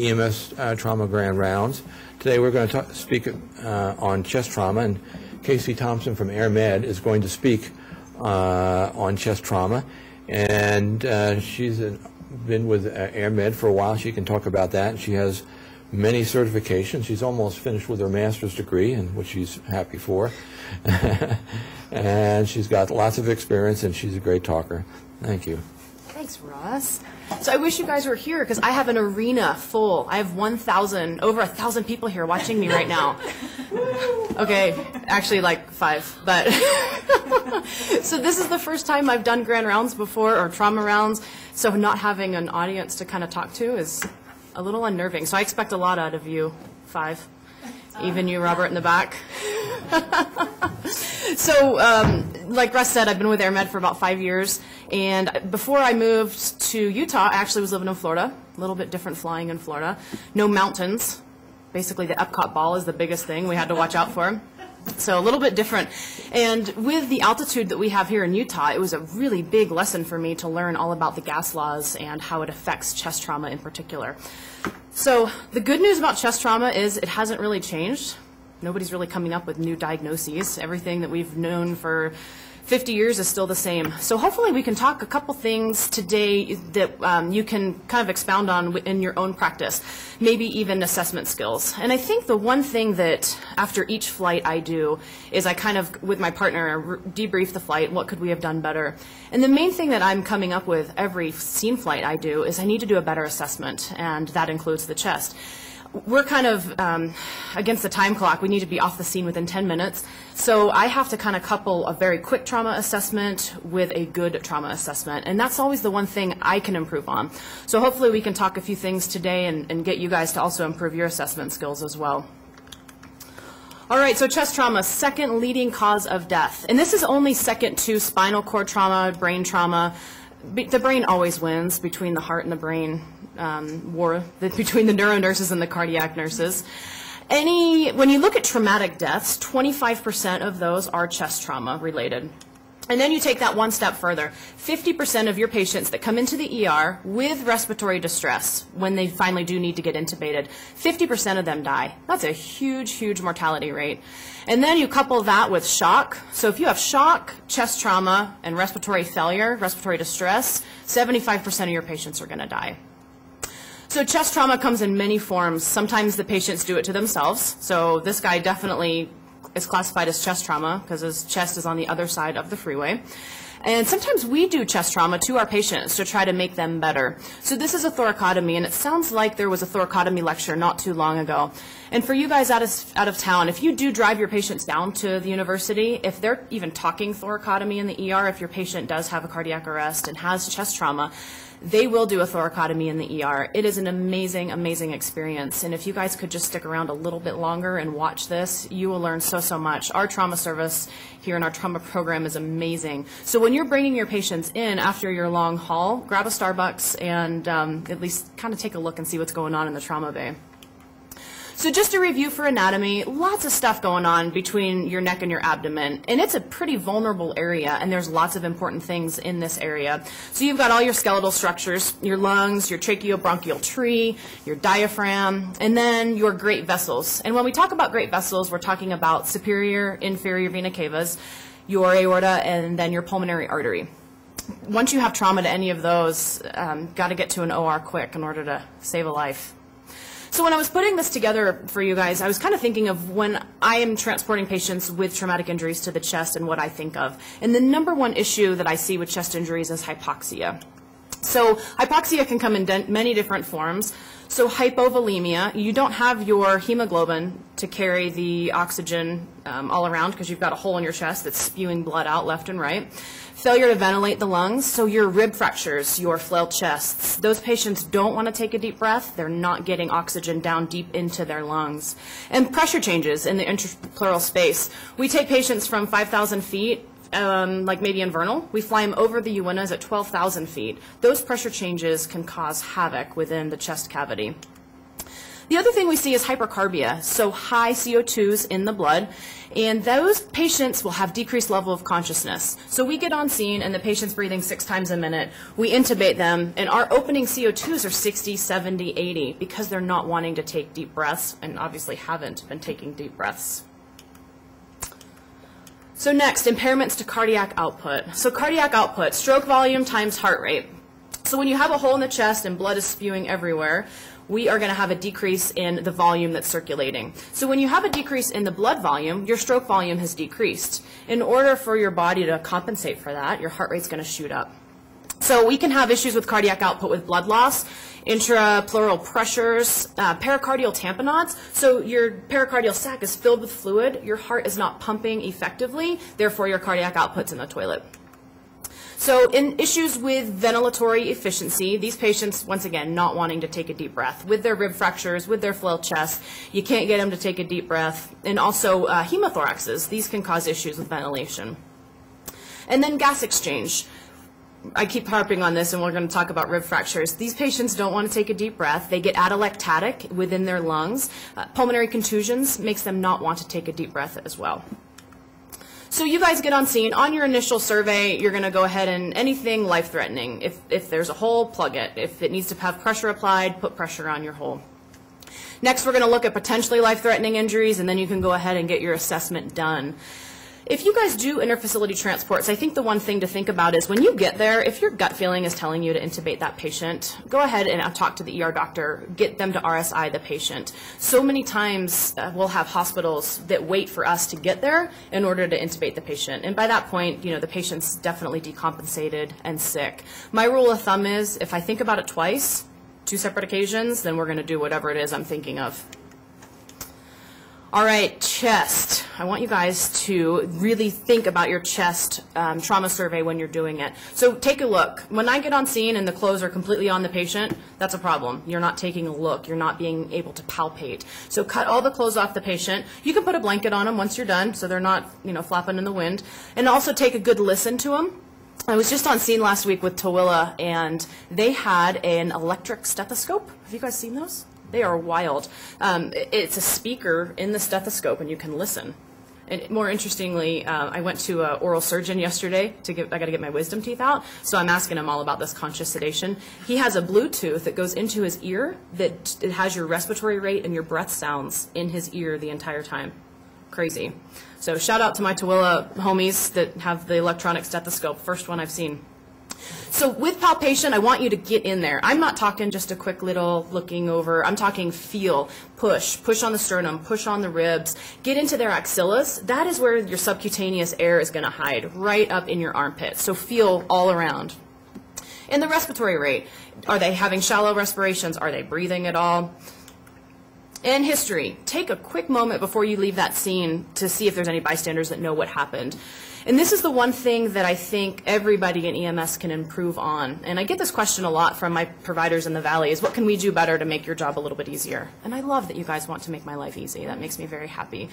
EMS uh, Trauma Grand Rounds. Today, we're going to speak uh, on chest trauma, and Casey Thompson from Air Med is going to speak uh, on chest trauma. And uh, she's uh, been with uh, Air Med for a while. She can talk about that. She has many certifications. She's almost finished with her master's degree, and which she's happy for. And she's got lots of experience, and she's a great talker. Thank you. Thanks, Ross. So I wish you guys were here because I have an arena full. I have 1,000, over a 1,000 people here watching me right now. Okay, actually like five, but. so this is the first time I've done grand rounds before or trauma rounds. So not having an audience to kind of talk to is a little unnerving. So I expect a lot out of you, five. Even you, Robert, in the back. So, um, like Russ said, I've been with AirMed for about five years, and before I moved to Utah, I actually was living in Florida. A little bit different flying in Florida. No mountains. Basically, the Epcot ball is the biggest thing we had to watch out for. So a little bit different. And with the altitude that we have here in Utah, it was a really big lesson for me to learn all about the gas laws and how it affects chest trauma in particular. So the good news about chest trauma is it hasn't really changed. Nobody's really coming up with new diagnoses. Everything that we've known for 50 years is still the same. So hopefully we can talk a couple things today that um, you can kind of expound on in your own practice, maybe even assessment skills. And I think the one thing that after each flight I do is I kind of, with my partner, debrief the flight, what could we have done better. And the main thing that I'm coming up with every scene flight I do is I need to do a better assessment, and that includes the chest we're kind of um, against the time clock. We need to be off the scene within 10 minutes. So I have to kind of couple a very quick trauma assessment with a good trauma assessment. And that's always the one thing I can improve on. So hopefully we can talk a few things today and, and get you guys to also improve your assessment skills as well. All right, so chest trauma, second leading cause of death. And this is only second to spinal cord trauma, brain trauma. Be- The brain always wins between the heart and the brain um, war the, between the neuro nurses and the cardiac nurses. Any, when you look at traumatic deaths, 25% of those are chest trauma related. And then you take that one step further. 50% of your patients that come into the ER with respiratory distress, when they finally do need to get intubated, 50% of them die. That's a huge, huge mortality rate. And then you couple that with shock. So if you have shock, chest trauma, and respiratory failure, respiratory distress, 75% of your patients are going to die. So chest trauma comes in many forms. Sometimes the patients do it to themselves. So this guy definitely is classified as chest trauma because his chest is on the other side of the freeway. And sometimes we do chest trauma to our patients to try to make them better. So this is a thoracotomy, and it sounds like there was a thoracotomy lecture not too long ago. And for you guys out of, out of town, if you do drive your patients down to the university, if they're even talking thoracotomy in the ER, if your patient does have a cardiac arrest and has chest trauma, they will do a thoracotomy in the ER. It is an amazing, amazing experience. And if you guys could just stick around a little bit longer and watch this, you will learn so, so much. Our trauma service here in our trauma program is amazing. So when you're bringing your patients in after your long haul, grab a Starbucks and um, at least kind of take a look and see what's going on in the trauma bay. So just a review for anatomy, lots of stuff going on between your neck and your abdomen. And it's a pretty vulnerable area, and there's lots of important things in this area. So you've got all your skeletal structures, your lungs, your tracheobronchial tree, your diaphragm, and then your great vessels. And when we talk about great vessels, we're talking about superior, inferior vena cavas, your aorta, and then your pulmonary artery once you have trauma to any of those, um, got to get to an OR quick in order to save a life. So when I was putting this together for you guys, I was kind of thinking of when I am transporting patients with traumatic injuries to the chest and what I think of. And the number one issue that I see with chest injuries is hypoxia. So hypoxia can come in many different forms. So hypovolemia, you don't have your hemoglobin to carry the oxygen um, all around because you've got a hole in your chest that's spewing blood out left and right. Failure to ventilate the lungs, so your rib fractures, your flail chests. Those patients don't want to take a deep breath. They're not getting oxygen down deep into their lungs. And pressure changes in the interpleural space. We take patients from 5,000 feet um, like maybe in Vernal, we fly them over the Uintas at 12,000 feet. Those pressure changes can cause havoc within the chest cavity. The other thing we see is hypercarbia, so high CO2s in the blood, and those patients will have decreased level of consciousness. So we get on scene and the patient's breathing six times a minute, we intubate them, and our opening CO2s are 60, 70, 80 because they're not wanting to take deep breaths and obviously haven't been taking deep breaths. So next, impairments to cardiac output. So cardiac output, stroke volume times heart rate. So when you have a hole in the chest and blood is spewing everywhere, we are going to have a decrease in the volume that's circulating. So when you have a decrease in the blood volume, your stroke volume has decreased. In order for your body to compensate for that, your heart rate's going to shoot up. So we can have issues with cardiac output with blood loss, intrapleural pressures, uh, pericardial tamponades. So your pericardial sac is filled with fluid, your heart is not pumping effectively, therefore your cardiac output's in the toilet. So in issues with ventilatory efficiency, these patients, once again, not wanting to take a deep breath. With their rib fractures, with their flail chest, you can't get them to take a deep breath. And also uh, hemothoraxes, these can cause issues with ventilation. And then gas exchange. I keep harping on this, and we're going to talk about rib fractures. These patients don't want to take a deep breath. They get atelectatic within their lungs. Uh, pulmonary contusions makes them not want to take a deep breath as well. So you guys get on scene. On your initial survey, you're going to go ahead and anything life-threatening. If, if there's a hole, plug it. If it needs to have pressure applied, put pressure on your hole. Next, we're going to look at potentially life-threatening injuries, and then you can go ahead and get your assessment done. If you guys do interfacility transports, I think the one thing to think about is when you get there, if your gut feeling is telling you to intubate that patient, go ahead and uh, talk to the ER doctor, get them to RSI the patient. So many times uh, we'll have hospitals that wait for us to get there in order to intubate the patient. And by that point, you know, the patient's definitely decompensated and sick. My rule of thumb is if I think about it twice, two separate occasions, then we're going to do whatever it is I'm thinking of. All right, chest. I want you guys to really think about your chest um, trauma survey when you're doing it. So take a look. When I get on scene and the clothes are completely on the patient, that's a problem. You're not taking a look. You're not being able to palpate. So cut all the clothes off the patient. You can put a blanket on them once you're done so they're not, you know, flapping in the wind. And also take a good listen to them. I was just on scene last week with Tooele, and they had an electric stethoscope. Have you guys seen those? They are wild. Um, it's a speaker in the stethoscope, and you can listen. And more interestingly, uh, I went to an oral surgeon yesterday to get, I got to get my wisdom teeth out. So I'm asking him all about this conscious sedation. He has a Bluetooth that goes into his ear that it has your respiratory rate and your breath sounds in his ear the entire time. Crazy. So shout out to my Tooele homies that have the electronic stethoscope. First one I've seen. So with palpation, I want you to get in there. I'm not talking just a quick little looking over. I'm talking feel, push, push on the sternum, push on the ribs, get into their axillas. That is where your subcutaneous air is going to hide, right up in your armpit. So feel all around. And the respiratory rate. Are they having shallow respirations? Are they breathing at all? And history. Take a quick moment before you leave that scene to see if there's any bystanders that know what happened. And this is the one thing that I think everybody in EMS can improve on. And I get this question a lot from my providers in the Valley is what can we do better to make your job a little bit easier? And I love that you guys want to make my life easy. That makes me very happy.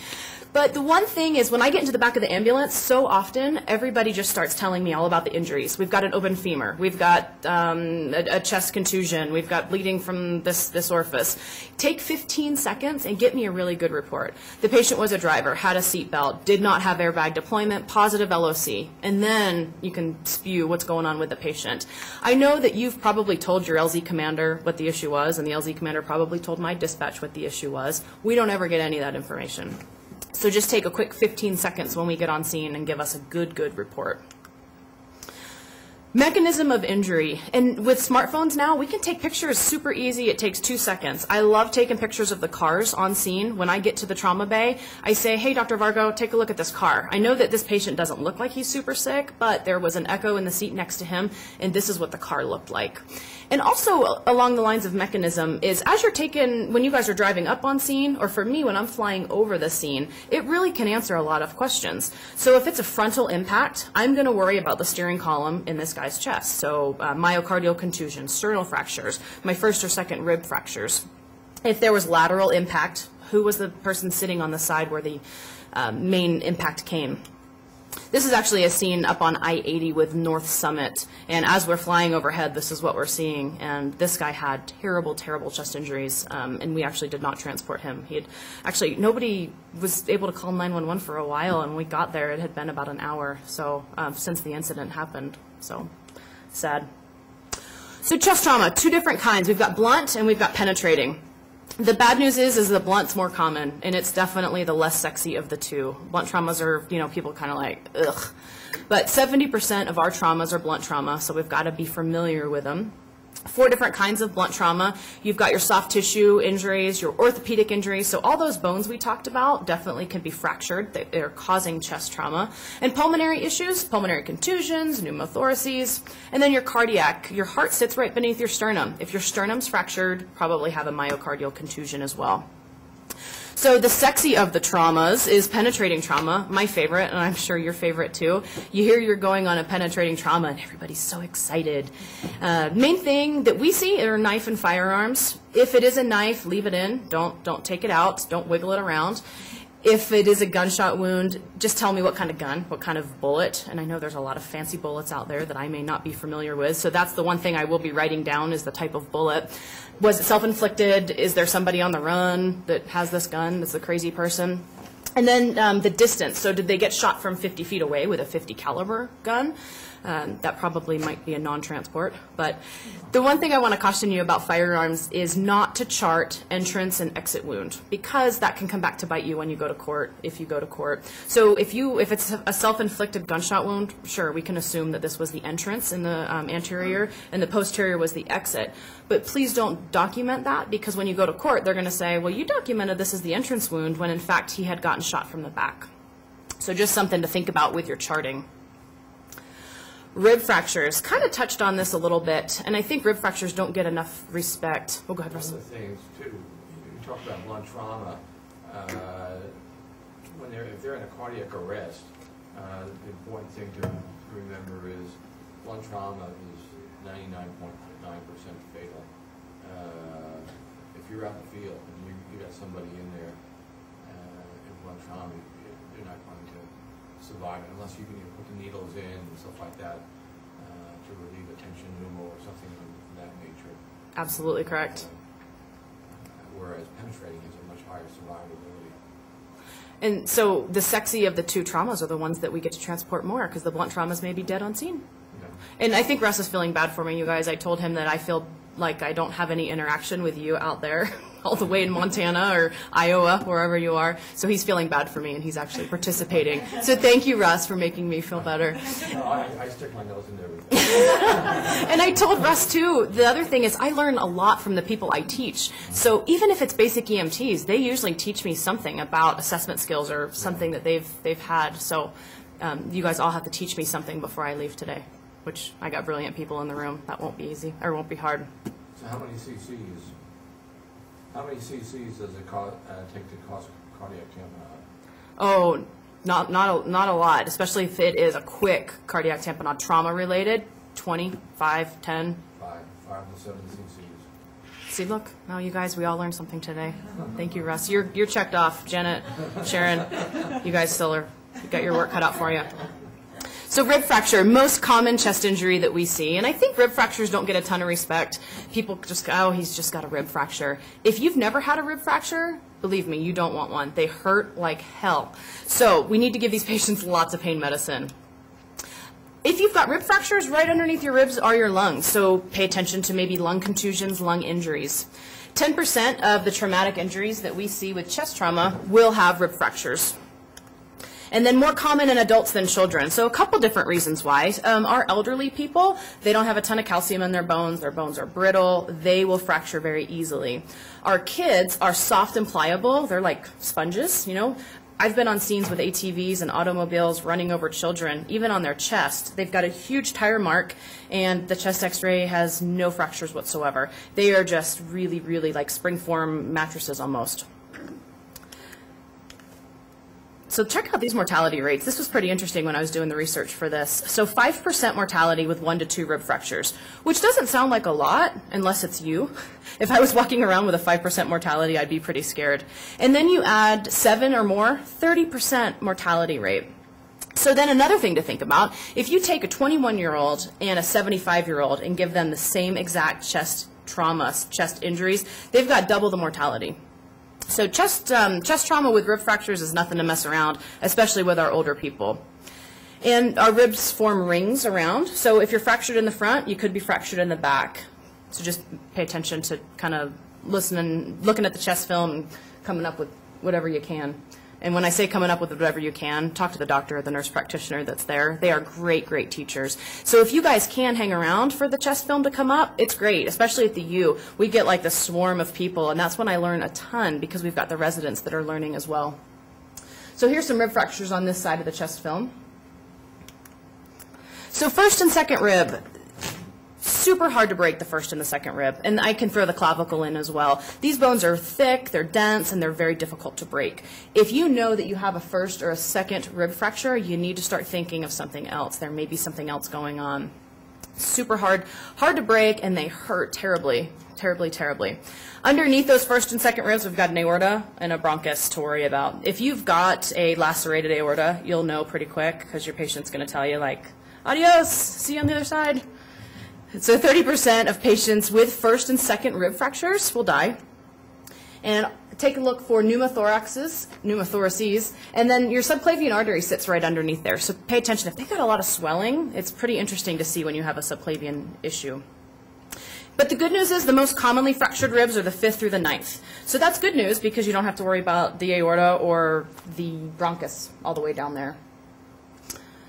But the one thing is when I get into the back of the ambulance, so often everybody just starts telling me all about the injuries. We've got an open femur. We've got um, a, a chest contusion. We've got bleeding from this, this orifice. Take 15 seconds and get me a really good report. The patient was a driver, had a seatbelt, did not have airbag deployment, positive LOC, and then you can spew what's going on with the patient. I know that you've probably told your LZ commander what the issue was, and the LZ commander probably told my dispatch what the issue was. We don't ever get any of that information. So just take a quick 15 seconds when we get on scene and give us a good, good report. Mechanism of injury. And with smartphones now, we can take pictures super easy. It takes two seconds. I love taking pictures of the cars on scene. When I get to the trauma bay, I say, hey, Dr. Vargo, take a look at this car. I know that this patient doesn't look like he's super sick, but there was an echo in the seat next to him, and this is what the car looked like. And also along the lines of mechanism is as you're taking, when you guys are driving up on scene, or for me when I'm flying over the scene, it really can answer a lot of questions. So if it's a frontal impact, I'm going to worry about the steering column in this guy's chest. So uh, myocardial contusion, sternal fractures, my first or second rib fractures. If there was lateral impact, who was the person sitting on the side where the uh, main impact came? This is actually a scene up on I-80 with North Summit, and as we're flying overhead, this is what we're seeing. And this guy had terrible, terrible chest injuries, um, and we actually did not transport him. He had actually nobody was able to call 911 for a while, and when we got there, it had been about an hour. So um, since the incident happened, so sad. So chest trauma, two different kinds. We've got blunt and we've got penetrating. The bad news is, is the blunt's more common, and it's definitely the less sexy of the two. Blunt traumas are, you know, people kind of like, ugh. But 70% of our traumas are blunt trauma, so we've got to be familiar with them. Four different kinds of blunt trauma. You've got your soft tissue injuries, your orthopedic injuries. So all those bones we talked about definitely can be fractured. They- They're causing chest trauma. And pulmonary issues, pulmonary contusions, pneumothoraces. And then your cardiac. Your heart sits right beneath your sternum. If your sternum's fractured, probably have a myocardial contusion as well. So the sexy of the traumas is penetrating trauma, my favorite, and I'm sure your favorite too. You hear you're going on a penetrating trauma, and everybody's so excited. Uh, main thing that we see are knife and firearms. If it is a knife, leave it in. Don't don't take it out. Don't wiggle it around. If it is a gunshot wound, just tell me what kind of gun, what kind of bullet. And I know there's a lot of fancy bullets out there that I may not be familiar with. So that's the one thing I will be writing down is the type of bullet. Was it self-inflicted? Is there somebody on the run that has this gun that's a crazy person? And then um, the distance. So did they get shot from 50 feet away with a 50 caliber gun? Um, that probably might be a non-transport. But the one thing I want to caution you about firearms is not to chart entrance and exit wound because that can come back to bite you when you go to court. If you go to court, so if you if it's a self-inflicted gunshot wound, sure we can assume that this was the entrance in the um, anterior and the posterior was the exit. But please don't document that because when you go to court, they're going to say, well, you documented this as the entrance wound when in fact he had gotten shot from the back. So just something to think about with your charting. Rib fractures, kind of touched on this a little bit, and I think rib fractures don't get enough respect. Oh, go ahead, One Russell. of the things too, you talked about blunt trauma, uh, when they're, if they're in a cardiac arrest, uh, the important thing to remember is blunt trauma is ninety-nine point nine percent fatal. Uh, If you're out in the field and you, you got somebody in there, uh, in blunt trauma, you- you're not going to survive it unless you can you put the needles in and stuff like that, uh, to relieve a tension pneumo or something of that nature. Absolutely correct. Whereas penetrating has a much higher survivability. And so the sexy of the two traumas are the ones that we get to transport more because the blunt traumas may be dead on scene. And I think Russ is feeling bad for me, you guys. I told him that I feel like I don't have any interaction with you out there, all the way in Montana or Iowa, wherever you are. So he's feeling bad for me, and he's actually participating. So thank you, Russ, for making me feel better. No, I, I stick my nose into everything. And I told Russ too, the other thing is I learn a lot from the people I teach. So even if it's basic EMTs, they usually teach me something about assessment skills or something that they've, they've had. So um, you guys all have to teach me something before I leave today, which I got brilliant people in the room. That won't be easy, or won't be hard. So how many cc's, how many cc's does it co- uh, take to cause cardiac tamponade? Oh, not, not, a, not a lot, especially if it is a quick cardiac tamponade trauma related, 20, 5, 10. Five, five to seven cc's. See, look, now you guys, we all learned something today. Thank you, Russ. You're, you're checked off. Janet, Sharon, you guys still are, you got your work cut out for you. So rib fracture, most common chest injury that we see, and I think rib fractures don't get a ton of respect. People just go, oh, he's just got a rib fracture. If you've never had a rib fracture, believe me, you don't want one. They hurt like hell. So we need to give these patients lots of pain medicine. If you've got rib fractures, right underneath your ribs are your lungs. So pay attention to maybe lung contusions, lung injuries. 10% of the traumatic injuries that we see with chest trauma will have rib fractures. And then more common in adults than children. So a couple different reasons why. Um, our elderly people, they don't have a ton of calcium in their bones. Their bones are brittle. They will fracture very easily. Our kids are soft and pliable. They're like sponges, you know. I've been on scenes with ATVs and automobiles running over children, even on their chest. They've got a huge tire mark, and the chest x-ray has no fractures whatsoever. They are just really, really like springform mattresses almost. So check out these mortality rates. This was pretty interesting when I was doing the research for this. So 5% mortality with one to two rib fractures, which doesn't sound like a lot unless it's you. If I was walking around with a 5% mortality, I'd be pretty scared. And then you add seven or more, 30% mortality rate. So then another thing to think about, if you take a 21-year-old and a 75-year-old and give them the same exact chest trauma, chest injuries, they've got double the mortality. So chest, um, chest trauma with rib fractures is nothing to mess around, especially with our older people. And our ribs form rings around, so if you're fractured in the front, you could be fractured in the back. So just pay attention to kind of listening, looking at the chest film and coming up with whatever you can. And when I say coming up with whatever you can, talk to the doctor or the nurse practitioner that's there. They are great, great teachers. So if you guys can hang around for the chest film to come up, it's great, especially at the U. We get like the swarm of people, and that's when I learn a ton because we've got the residents that are learning as well. So here's some rib fractures on this side of the chest film. So first and second rib, super hard to break the first and the second rib, and I can throw the clavicle in as well. These bones are thick, they're dense, and they're very difficult to break. If you know that you have a first or a second rib fracture, you need to start thinking of something else. There may be something else going on. Super hard, hard to break, and they hurt terribly, terribly, terribly. Underneath those first and second ribs, we've got an aorta and a bronchus to worry about. If you've got a lacerated aorta, you'll know pretty quick because your patient's going to tell you like, adios, see you on the other side. So 30% of patients with first and second rib fractures will die. And take a look for pneumothoraxes, pneumothoraces, and then your subclavian artery sits right underneath there. So pay attention. If they've got a lot of swelling, it's pretty interesting to see when you have a subclavian issue. But the good news is the most commonly fractured ribs are the fifth through the ninth. So that's good news because you don't have to worry about the aorta or the bronchus all the way down there.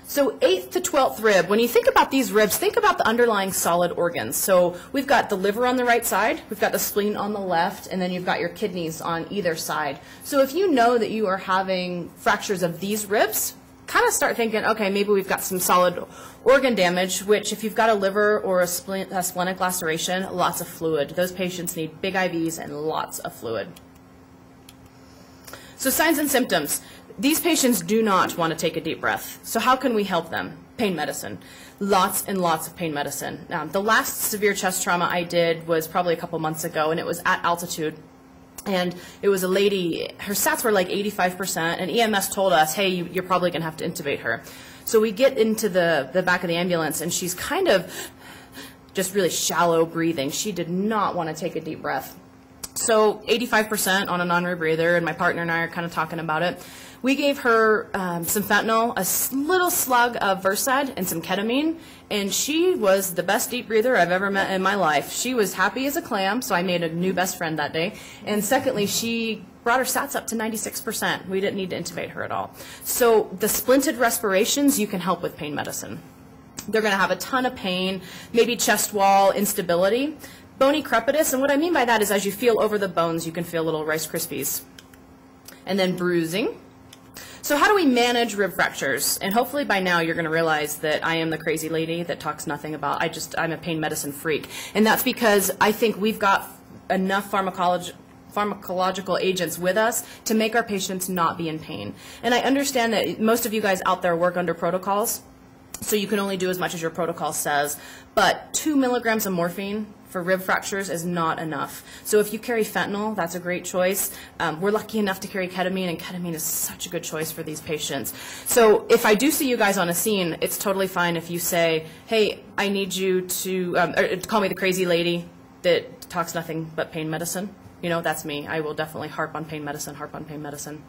So eighth to 12th rib, when you think about these ribs, think about the underlying solid organs. So we've got the liver on the right side, we've got the spleen on the left, and then you've got your kidneys on either side. So if you know that you are having fractures of these ribs, kind of start thinking, okay, maybe we've got some solid organ damage, which if you've got a liver or a, a splenic laceration, lots of fluid. Those patients need big IVs and lots of fluid. So signs and symptoms. These patients do not want to take a deep breath. So how can we help them? Pain medicine. Lots and lots of pain medicine. Um, the last severe chest trauma I did was probably a couple months ago, and it was at altitude. And it was a lady, her sats were like 85%, and EMS told us, hey, you, you're probably going to have to intubate her. So we get into the, the back of the ambulance, and she's kind of just really shallow breathing. She did not want to take a deep breath. So 85% on a non-rebreather, and my partner and I are kind of talking about it. We gave her um, some fentanyl, a little slug of Versed, and some ketamine, and she was the best deep breather I've ever met in my life. She was happy as a clam, so I made a new best friend that day. And secondly, she brought her sats up to 96%. We didn't need to intubate her at all. So the splinted respirations, you can help with pain medicine. They're going to have a ton of pain, maybe chest wall instability. Bony crepitus, and what I mean by that is as you feel over the bones, you can feel little Rice Krispies. And then bruising. So how do we manage rib fractures? And hopefully by now you're going to realize that I am the crazy lady that talks nothing about, I just, I'm a pain medicine freak. And that's because I think we've got enough pharmacology pharmacological agents with us to make our patients not be in pain. And I understand that most of you guys out there work under protocols, so you can only do as much as your protocol says, but two milligrams of morphine for rib fractures is not enough. So if you carry fentanyl, that's a great choice. Um, we're lucky enough to carry ketamine, and ketamine is such a good choice for these patients. So if I do see you guys on a scene, it's totally fine if you say, hey, I need you to um, call me the crazy lady that talks nothing but pain medicine. You know, that's me. I will definitely harp on pain medicine, harp on pain medicine.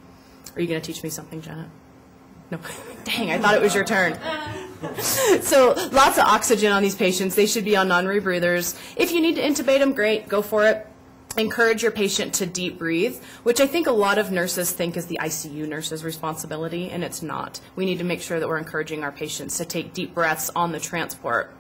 Are you going to teach me something, Janet? No. Dang, I thought it was your turn. so lots of oxygen on these patients. They should be on non-rebreathers. If you need to intubate them, great, go for it. Encourage your patient to deep breathe, which I think a lot of nurses think is the ICU nurse's responsibility, and it's not. We need to make sure that we're encouraging our patients to take deep breaths on the transport.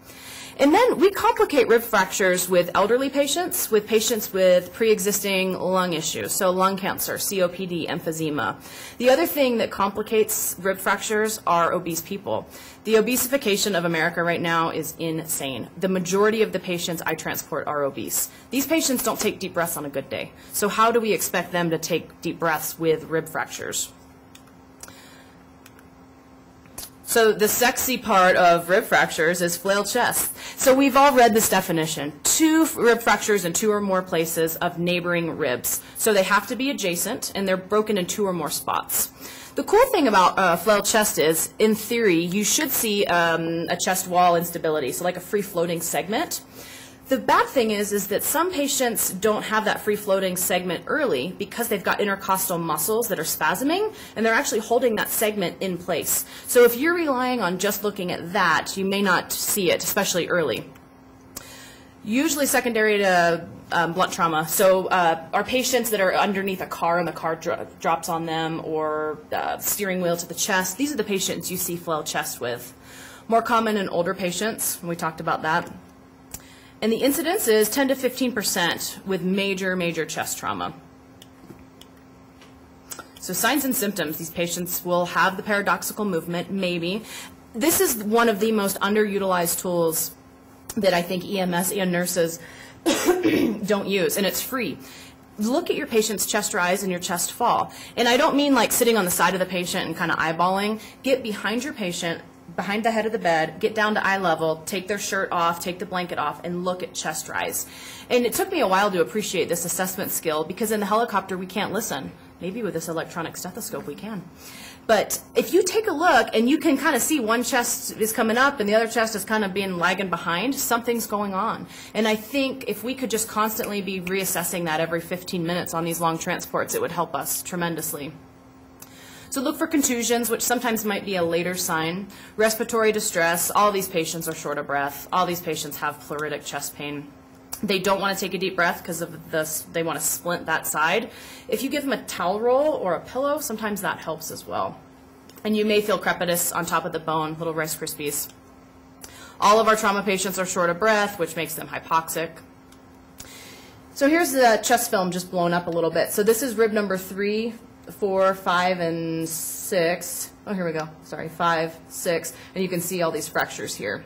And then we complicate rib fractures with elderly patients, with patients with pre-existing lung issues, so lung cancer, COPD, emphysema. The other thing that complicates rib fractures are obese people. The obesification of America right now is insane. The majority of the patients I transport are obese. These patients don't take deep breaths on a good day. So how do we expect them to take deep breaths with rib fractures? So the sexy part of rib fractures is flail chest. So we've all read this definition. Two rib fractures in two or more places of neighboring ribs. So they have to be adjacent and they're broken in two or more spots. The cool thing about uh, flail chest is, in theory, you should see um, a chest wall instability, so like a free floating segment. The bad thing is, is that some patients don't have that free floating segment early because they've got intercostal muscles that are spasming and they're actually holding that segment in place. So if you're relying on just looking at that, you may not see it, especially early. Usually secondary to um, blunt trauma. So uh, our patients that are underneath a car and the car dro- drops on them or uh, steering wheel to the chest, these are the patients you see flail chest with. More common in older patients, we talked about that. And the incidence is 10 to 15 percent with major, major chest trauma. So signs and symptoms, these patients will have the paradoxical movement, maybe. This is one of the most underutilized tools that I think EMS and nurses don't use, and it's free. Look at your patient's chest rise and your chest fall. And I don't mean like sitting on the side of the patient and kind of eyeballing. Get behind your patient, behind the head of the bed, get down to eye level, take their shirt off, take the blanket off, and look at chest rise. And it took me a while to appreciate this assessment skill because in the helicopter we can't listen. Maybe with this electronic stethoscope we can. But if you take a look and you can kind of see one chest is coming up and the other chest is kind of being lagging behind, something's going on. And I think if we could just constantly be reassessing that every 15 minutes on these long transports, it would help us tremendously. So look for contusions, which sometimes might be a later sign. Respiratory distress, all these patients are short of breath. All these patients have pleuritic chest pain. They don't want to take a deep breath because of this, they want to splint that side. If you give them a towel roll or a pillow, sometimes that helps as well. And you may feel crepitus on top of the bone, little Rice Krispies. All of our trauma patients are short of breath, which makes them hypoxic. So here's the chest film just blown up a little bit. So this is rib number three, four, five, and six. Oh, here we go. Sorry, five, six. And you can see all these fractures here.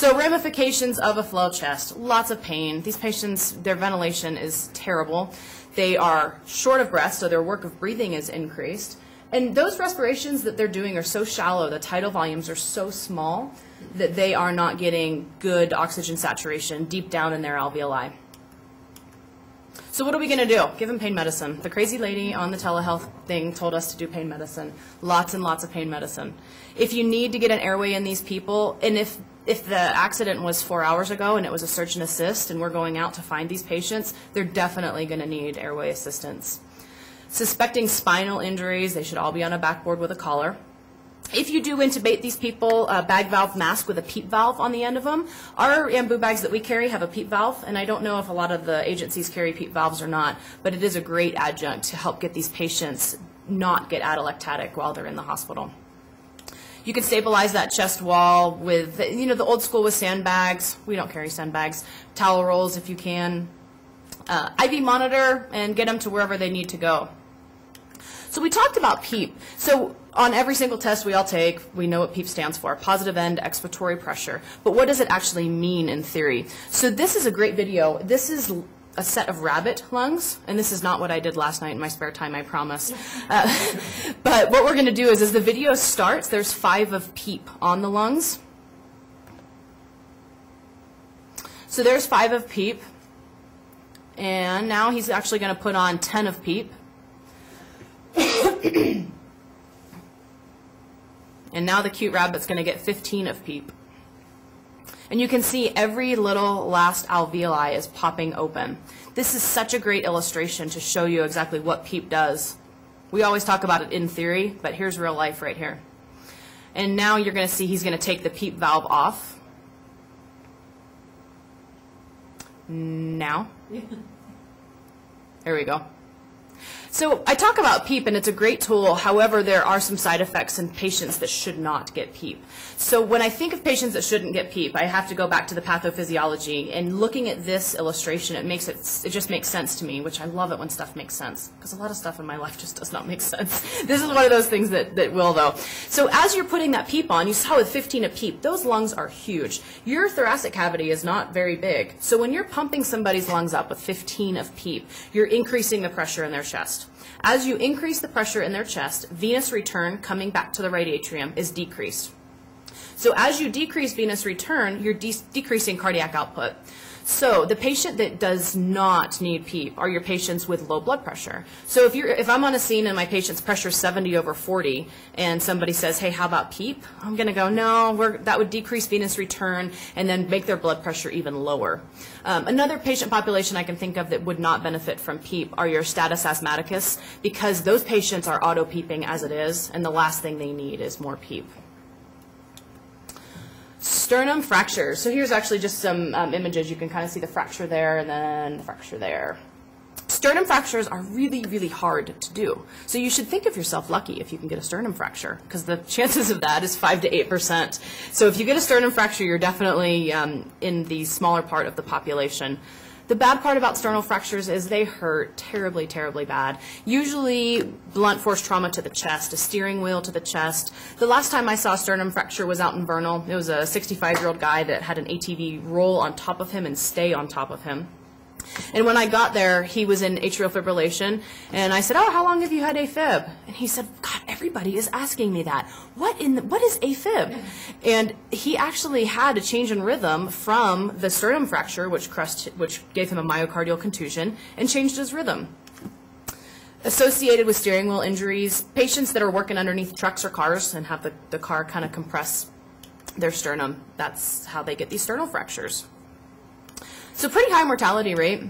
So ramifications of a flail chest, lots of pain. These patients, their ventilation is terrible. They are short of breath, so their work of breathing is increased. And those respirations that they're doing are so shallow, the tidal volumes are so small that they are not getting good oxygen saturation deep down in their alveoli. So what are we going to do? Give them pain medicine. The crazy lady on the telehealth thing told us to do pain medicine. Lots and lots of pain medicine. If you need to get an airway in these people, and if if the accident was four hours ago and it was a search and assist and we're going out to find these patients, they're definitely going to need airway assistance. Suspecting spinal injuries, they should all be on a backboard with a collar. If you do intubate these people, a bag valve mask with a PEEP valve on the end of them. Our ambu bags that we carry have a PEEP valve, and I don't know if a lot of the agencies carry PEEP valves or not, but it is a great adjunct to help get these patients not get atelectatic while they're in the hospital. You can stabilize that chest wall with, you know, the old school with sandbags. We don't carry sandbags. Towel rolls if you can. Uh, IV monitor and get them to wherever they need to go. So we talked about PEEP. So on every single test we all take, we know what PEEP stands for, positive end expiratory pressure. But what does it actually mean in theory? So this is a great video. This is a set of rabbit lungs, and this is not what I did last night in my spare time, I promise. Uh, but what we're going to do is, as the video starts, there's five of PEEP on the lungs. So there's five of PEEP, and now he's actually going to put on 10 of PEEP. and now the cute rabbit's going to get 15 of PEEP. And you can see every little last alveoli is popping open. This is such a great illustration to show you exactly what PEEP does. We always talk about it in theory, but here's real life right here. And now you're going to see he's going to take the PEEP valve off. Now. There we go. So I talk about PEEP, and it's a great tool. However, there are some side effects in patients that should not get PEEP. So when I think of patients that shouldn't get PEEP, I have to go back to the pathophysiology. And looking at this illustration, it makes it it just makes sense to me, which I love it when stuff makes sense because a lot of stuff in my life just does not make sense. This is one of those things that that will though. So as you're putting that PEEP on, you saw with 15 of PEEP, those lungs are huge. Your thoracic cavity is not very big. So when you're pumping somebody's lungs up with 15 of PEEP, you're increasing the pressure in their chest. As you increase the pressure in their chest, venous return coming back to the right atrium is decreased. So as you decrease venous return, you're de- decreasing cardiac output. So the patient that does not need PEEP are your patients with low blood pressure. So if you're if I'm on a scene and my patient's pressure is 70 over 40 and somebody says, "Hey, how about PEEP?" I'm going to go, "No, we're, that would decrease venous return and then make their blood pressure even lower." Um, another patient population I can think of that would not benefit from PEEP are your status asthmaticus because those patients are auto PEEPing as it is, and the last thing they need is more PEEP. Sternum fractures. So here's actually just some um, images. You can kind of see the fracture there and then the fracture there. Sternum fractures are really, really hard to do. So you should think of yourself lucky if you can get a sternum fracture, because the chances of that is 5 to 8%. So if you get a sternum fracture, you're definitely um, in the smaller part of the population. The bad part about sternal fractures is they hurt terribly, terribly bad. Usually blunt force trauma to the chest, a steering wheel to the chest. The last time I saw a sternum fracture was out in Vernal. It was a 65-year-old guy that had an ATV roll on top of him and stay on top of him. And when I got there, he was in atrial fibrillation, and I said, "Oh, how long have you had AFib?" And he said, "God, everybody is asking me that. What in the, what is AFib?" And he actually had a change in rhythm from the sternum fracture, which crushed, which gave him a myocardial contusion, and changed his rhythm. Associated with steering wheel injuries, patients that are working underneath trucks or cars and have the, the car kind of compress their sternum, that's how they get these sternal fractures. So pretty high mortality rate.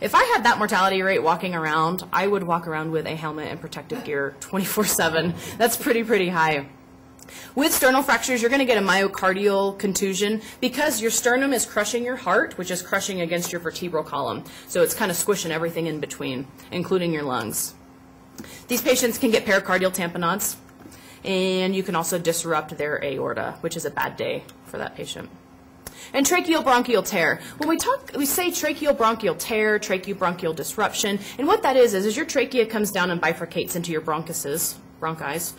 If I had that mortality rate walking around, I would walk around with a helmet and protective gear 24-7. That's pretty, pretty high. With sternal fractures, you're going to get a myocardial contusion because your sternum is crushing your heart, which is crushing against your vertebral column. So it's kind of squishing everything in between, including your lungs. These patients can get pericardial tamponades, and you can also disrupt their aorta, which is a bad day for that patient. And tracheobronchial tear. When we talk, we say tracheobronchial tear, tracheobronchial disruption, and what that is, is, is your trachea comes down and bifurcates into your bronchuses, bronchis.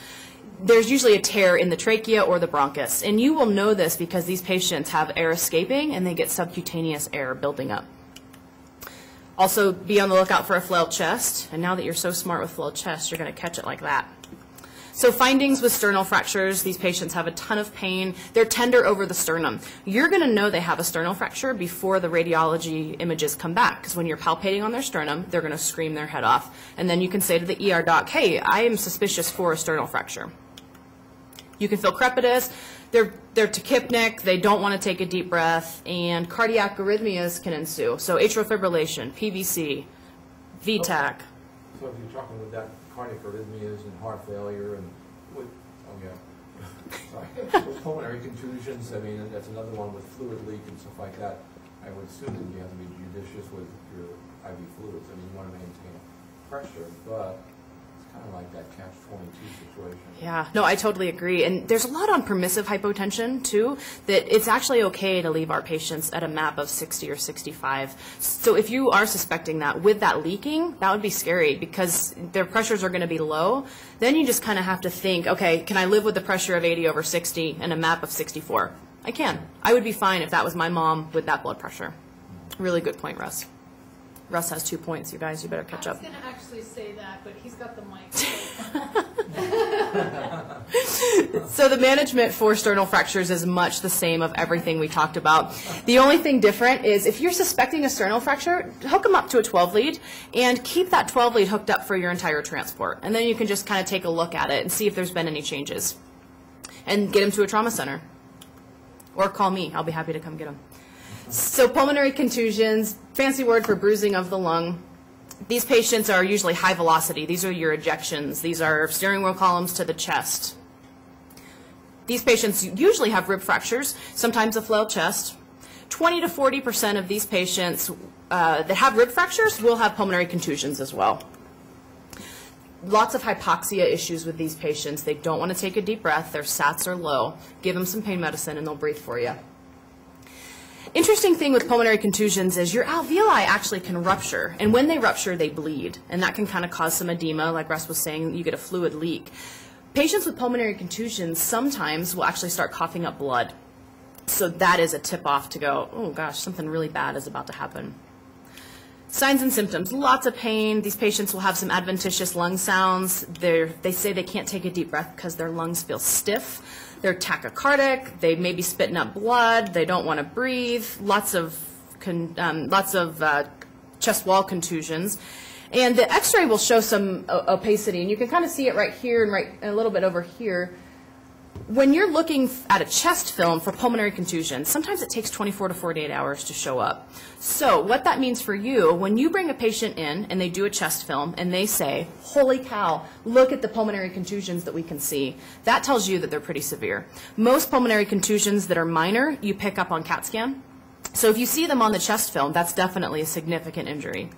There's usually a tear in the trachea or the bronchus, and you will know this because these patients have air escaping and they get subcutaneous air building up. Also, be on the lookout for a flail chest, and now that you're so smart with flail chest, you're going to catch it like that. So findings with sternal fractures, these patients have a ton of pain. They're tender over the sternum. You're going to know they have a sternal fracture before the radiology images come back because when you're palpating on their sternum, they're going to scream their head off. And then you can say to the ER doc, hey, I am suspicious for a sternal fracture. You can feel crepitus, they're, they're tachypneic, they don't want to take a deep breath, and cardiac arrhythmias can ensue. So atrial fibrillation, PVC, V-tach. So if you're talking with that cardiac arrhythmias and heart failure and with, oh yeah, sorry, with pulmonary contusions, I mean, that's another one with fluid leak and stuff like that. I would assume that you have to be judicious with your IV fluids. I mean, you want to maintain pressure, but kind of like that catch-22 situation. Yeah, no, I totally agree. And there's a lot on permissive hypotension, too, that it's actually okay to leave our patients at a MAP of 60 or 65. So if you are suspecting that with that leaking, that would be scary because their pressures are going to be low. Then you just kind of have to think, okay, can I live with the pressure of 80 over 60 and a MAP of 64? I can. I would be fine if that was my mom with that blood pressure. Really good point, Russ. Russ has two points, you guys. You better catch up. I was gonna actually say that, but he's got the mic. So the management for sternal fractures is much the same of everything we talked about. The only thing different is if you're suspecting a sternal fracture, hook them up to a 12 lead and keep that 12 lead hooked up for your entire transport. And then you can just kind of take a look at it and see if there's been any changes. And get them to a trauma center. Or call me. I'll be happy to come get them. So pulmonary contusions, fancy word for bruising of the lung. These patients are usually high velocity. These are your ejections. These are steering wheel columns to the chest. These patients usually have rib fractures, sometimes a flail chest. 20 to 40 percent of these patients uh, that have rib fractures will have pulmonary contusions as well. Lots of hypoxia issues with these patients. They don't want to take a deep breath. Their SATs are low. Give them some pain medicine and they'll breathe for you. Interesting thing with pulmonary contusions is your alveoli actually can rupture, and when they rupture, they bleed, and that can kind of cause some edema, like Russ was saying, you get a fluid leak. Patients with pulmonary contusions sometimes will actually start coughing up blood. So that is a tip off to go, oh gosh, something really bad is about to happen. Signs and symptoms, lots of pain. These patients will have some adventitious lung sounds. They're, they say they can't take a deep breath because their lungs feel stiff. They're tachycardic. They may be spitting up blood. They don't want to breathe. Lots of, um, lots of uh, chest wall contusions. And the x-ray will show some opacity, and you can kind of see it right here and right a little bit over here. When you're looking at a chest film for pulmonary contusion, sometimes it takes 24 to 48 hours to show up. So what that means for you, when you bring a patient in and they do a chest film and they say, holy cow, look at the pulmonary contusions that we can see, that tells you that they're pretty severe. Most pulmonary contusions that are minor, you pick up on CAT scan. So if you see them on the chest film, that's definitely a significant injury.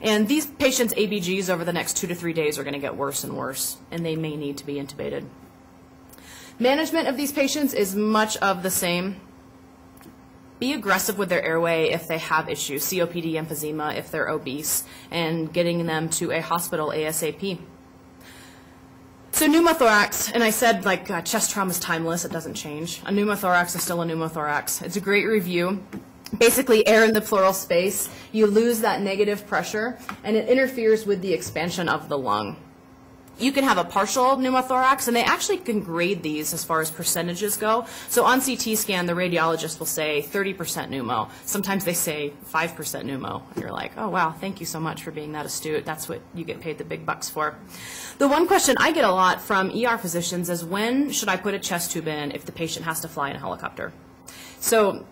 And these patients' ABGs over the next two to three days are going to get worse and worse, and they may need to be intubated. Management of these patients is much of the same. Be aggressive with their airway if they have issues, COPD, emphysema, if they're obese, and getting them to a hospital ASAP. So pneumothorax, and I said like uh, chest trauma is timeless, it doesn't change. A pneumothorax is still a pneumothorax. It's a great review. Basically, air in the pleural space, you lose that negative pressure, and it interferes with the expansion of the lung. You can have a partial pneumothorax, and they actually can grade these as far as percentages go. So on CT scan, the radiologist will say 30% pneumo. Sometimes they say 5% pneumo. And you're like, oh, wow, thank you so much for being that astute. That's what you get paid the big bucks for. The one question I get a lot from ER physicians is when should I put a chest tube in if the patient has to fly in a helicopter? So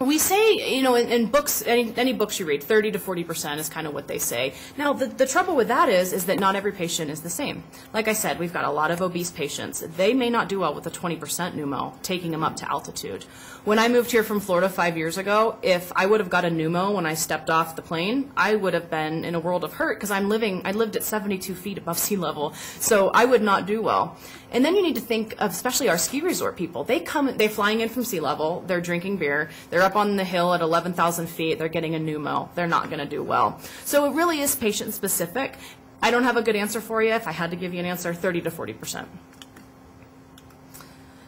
we say, you know, in, in books, any, any books you read, 30 to 40 percent is kind of what they say. Now, the, the trouble with that is, is that not every patient is the same. Like I said, we've got a lot of obese patients. They may not do well with a 20 percent pneumo, taking them up to altitude. When I moved here from Florida five years ago, if I would have got a pneumo when I stepped off the plane, I would have been in a world of hurt because I'm living, I lived at 72 feet above sea level, so I would not do well. And then you need to think of especially our ski resort people. They come, they're flying in from sea level, they're drinking beer, they're up on the hill at 11,000 feet, they're getting a pneumo. They're not going to do well. So it really is patient specific. I don't have a good answer for you. If I had to give you an answer, 30 to 40 percent.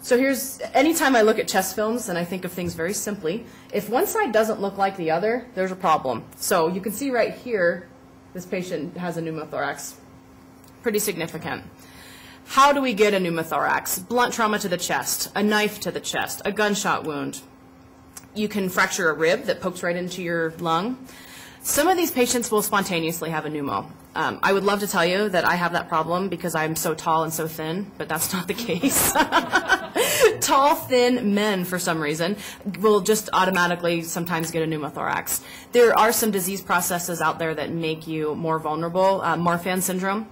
So here's, anytime I look at chest films and I think of things very simply, if one side doesn't look like the other, there's a problem. So you can see right here, this patient has a pneumothorax. Pretty significant. How do we get a pneumothorax? Blunt trauma to the chest, a knife to the chest, a gunshot wound. You can fracture a rib that pokes right into your lung. Some of these patients will spontaneously have a pneumo. Um, I would love to tell you that I have that problem because I'm so tall and so thin, but that's not the case. tall, thin men, for some reason, will just automatically sometimes get a pneumothorax. There are some disease processes out there that make you more vulnerable. Uh, Marfan syndrome.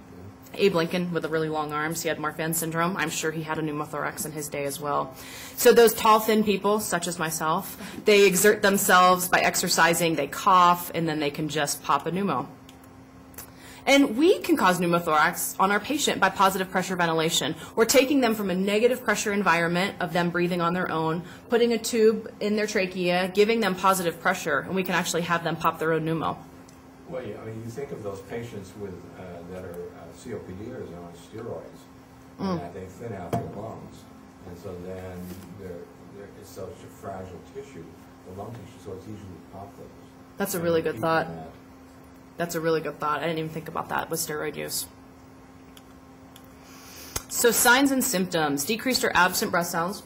Abe Lincoln with the really long arms, he had Marfan syndrome. I'm sure he had a pneumothorax in his day as well. So those tall, thin people, such as myself, they exert themselves by exercising, they cough, and then they can just pop a pneumo. And we can cause pneumothorax on our patient by positive pressure ventilation. We're taking them from a negative pressure environment of them breathing on their own, putting a tube in their trachea, giving them positive pressure, and we can actually have them pop their own pneumo. Well, yeah, I mean, you think of those patients with, uh, that are uh, COPDers and on steroids, and that they thin out their lungs, and so then they're, they're, it's such a fragile tissue, the lung tissue, so it's easy to pop those. That's a really good thought. them at- That's a really good thought. I didn't even think about that with steroid use. So signs and symptoms, decreased or absent breath sounds.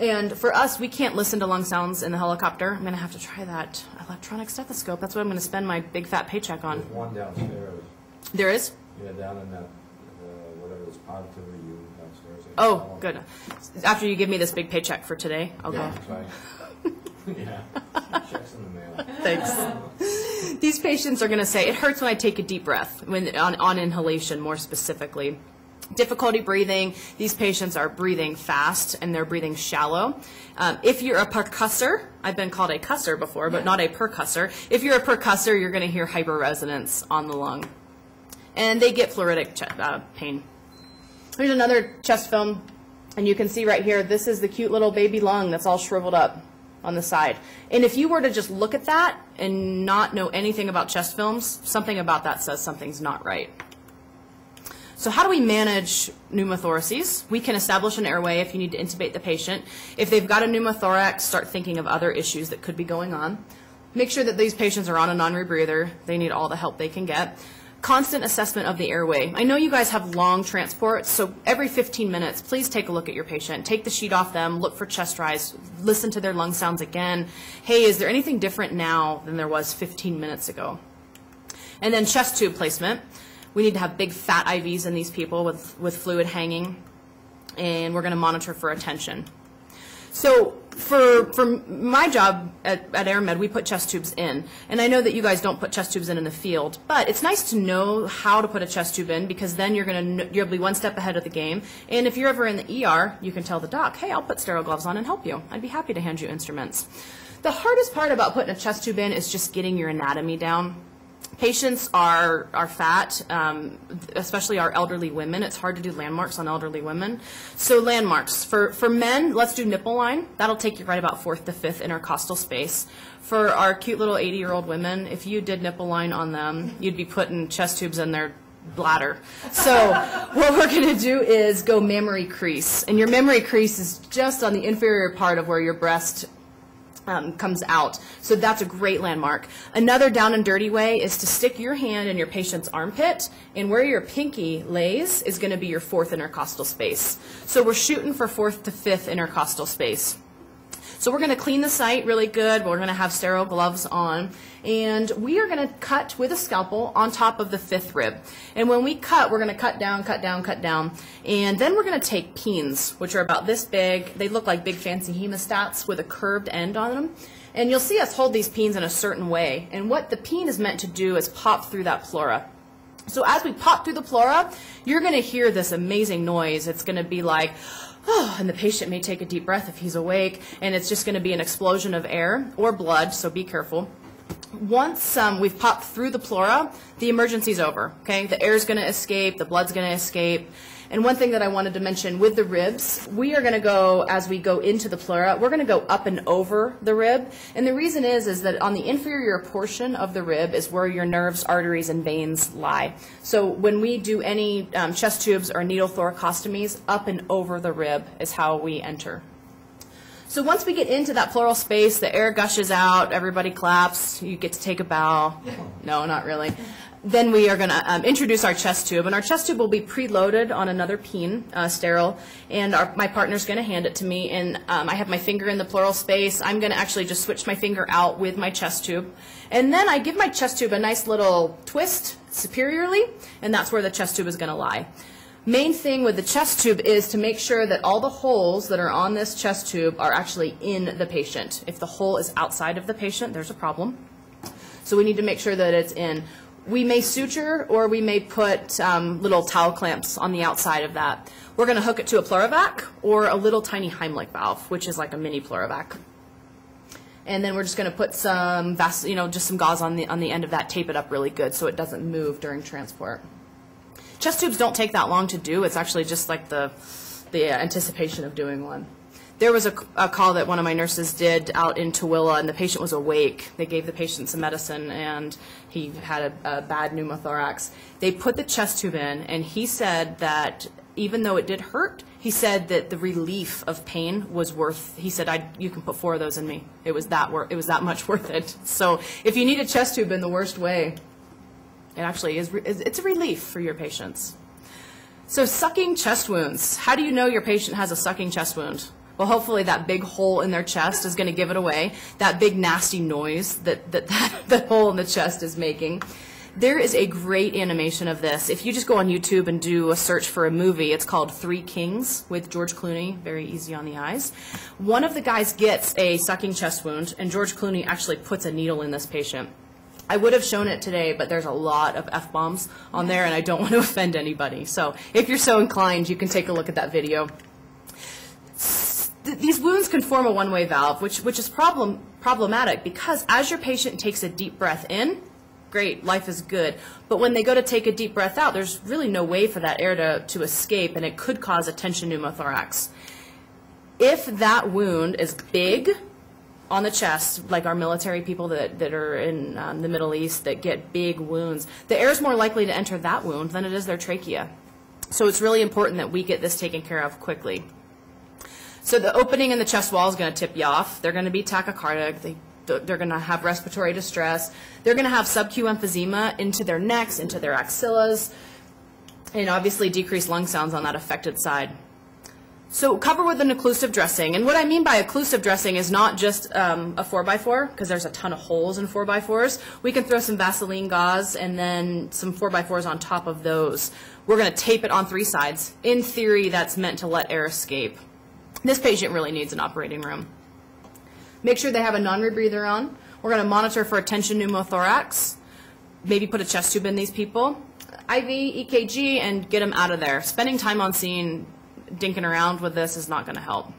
And for us, we can't listen to lung sounds in the helicopter. I'm going to have to try that electronic stethoscope. That's what I'm going to spend my big fat paycheck on. There's one downstairs, There is? yeah, down in that, uh, whatever it's positively you downstairs. Oh, good. After you give me this big paycheck for today, I'll Yeah, go. Yeah, checks in the mail. Thanks. These patients are going to say, it hurts when I take a deep breath, when on, on inhalation more specifically. Difficulty breathing, these patients are breathing fast and they're breathing shallow. Um, if you're a percussor, I've been called a cusser before, but not a percussor. If you're a percussor, you're going to hear hyperresonance on the lung. And they get pleuritic uh, pain. Here's another chest film, and you can see right here, this is the cute little baby lung that's all shriveled up on the side. And if you were to just look at that and not know anything about chest films, something about that says something's not right. So how do we manage pneumothoraces? We can establish an airway if you need to intubate the patient. If they've got a pneumothorax, start thinking of other issues that could be going on. Make sure that these patients are on a non-rebreather. They need all the help they can get. Constant assessment of the airway. I know you guys have long transports, so every 15 minutes, please take a look at your patient. Take the sheet off them, look for chest rise, listen to their lung sounds again. Hey, is there anything different now than there was 15 minutes ago? And then chest tube placement. We need to have big fat IVs in these people with, with fluid hanging, and we're going to monitor for attention. So for, for my job at, at AirMed, we put chest tubes in. And I know that you guys don't put chest tubes in in the field, but it's nice to know how to put a chest tube in because then you're going to, you'll be one step ahead of the game. And if you're ever in the ER, you can tell the doc, hey, I'll put sterile gloves on and help you. I'd be happy to hand you instruments. The hardest part about putting a chest tube in is just getting your anatomy down. Patients are, are fat, um, especially our elderly women. It's hard to do landmarks on elderly women. So landmarks. For, for men, let's do nipple line. That'll take you right about fourth to fifth intercostal space. For our cute little 80-year-old women, if you did nipple line on them, you'd be putting chest tubes in their bladder. So what we're going to do is go mammary crease. And your mammary crease is just on the inferior part of where your breast um, comes out. So that's a great landmark. Another down and dirty way is to stick your hand in your patient's armpit, and where your pinky lays is going to be your fourth intercostal space. So we're shooting for fourth to fifth intercostal space. So we're going to clean the site really good. We're going to have sterile gloves on. And we are going to cut with a scalpel on top of the fifth rib. And when we cut, we're going to cut down, cut down, cut down. And then we're going to take peans, which are about this big. They look like big fancy hemostats with a curved end on them. And you'll see us hold these peans in a certain way. And what the pean is meant to do is pop through that pleura. So as we pop through the pleura, you're going to hear this amazing noise. It's going to be like, oh, and the patient may take a deep breath if he's awake, and it's just going to be an explosion of air or blood, so be careful. Once um, we've popped through the pleura, the emergency's over, okay? The air's going to escape, the blood's going to escape, and one thing that I wanted to mention with the ribs, we are going to go, as we go into the pleura, we're going to go up and over the rib. And the reason is, is that on the inferior portion of the rib is where your nerves, arteries, and veins lie. So when we do any um, chest tubes or needle thoracostomies, up and over the rib is how we enter. So once we get into that pleural space, the air gushes out, everybody claps, you get to take a bow. No, not really then we are going to um, introduce our chest tube, and our chest tube will be preloaded on another pean, uh, sterile, and our, my partner's going to hand it to me, and um, I have my finger in the pleural space. I'm going to actually just switch my finger out with my chest tube, and then I give my chest tube a nice little twist superiorly, and that's where the chest tube is going to lie. Main thing with the chest tube is to make sure that all the holes that are on this chest tube are actually in the patient. If the hole is outside of the patient, there's a problem. So we need to make sure that it's in we may suture or we may put um, little towel clamps on the outside of that. We're going to hook it to a Pleurovac or a little tiny Heimlich valve, which is like a mini Pleurovac. And then we're just going to put some, you know, just some gauze on the on the end of that, tape it up really good so it doesn't move during transport. Chest tubes don't take that long to do. It's actually just like the the anticipation of doing one. There was a, a, call that one of my nurses did out in Tooele, and the patient was awake. They gave the patient some medicine, and he had a, a bad pneumothorax. They put the chest tube in, and he said that even though it did hurt, he said that the relief of pain was worth. He said, I, "You can put four of those in me. It was that wor- It was that much worth it." So, if you need a chest tube in the worst way, it actually is. It's a relief for your patients. So, sucking chest wounds. How do you know your patient has a sucking chest wound? Well, hopefully that big hole in their chest is going to give it away. That big nasty noise that that, that the hole in the chest is making. There is a great animation of this. If you just go on YouTube and do a search for a movie, it's called Three Kings with George Clooney, very easy on the eyes. One of the guys gets a sucking chest wound, and George Clooney actually puts a needle in this patient. I would have shown it today, but there's a lot of F bombs on there, and I don't want to offend anybody. So if you're so inclined, you can take a look at that video th these wounds can form a one-way valve, which, which is problem, problematic because as your patient takes a deep breath in, great, life is good. But when they go to take a deep breath out, there's really no way for that air to, to escape, and it could cause a tension pneumothorax. If that wound is big on the chest, like our military people that, that are in um, the Middle East that get big wounds, the air is more likely to enter that wound than it is their trachea. So it's really important that we get this taken care of quickly. So the opening in the chest wall is going to tip you off. They're going to be tachycardic. They, they're going to have respiratory distress. They're going to have sub-Q emphysema into their necks, into their axillas, and obviously decreased lung sounds on that affected side. So cover with an occlusive dressing. And what I mean by occlusive dressing is not just um, a 4x4, because there's a ton of holes in 4x4s. We can throw some Vaseline gauze and then some 4x4s on top of those. We're going to tape it on three sides. In theory, that's meant to let air escape. This patient really needs an operating room. Make sure they have a non-rebreather on. We're going to monitor for a tension pneumothorax. Maybe put a chest tube in these people. IV, EKG, and get them out of there. Spending time on scene, dinking around with this is not going to help.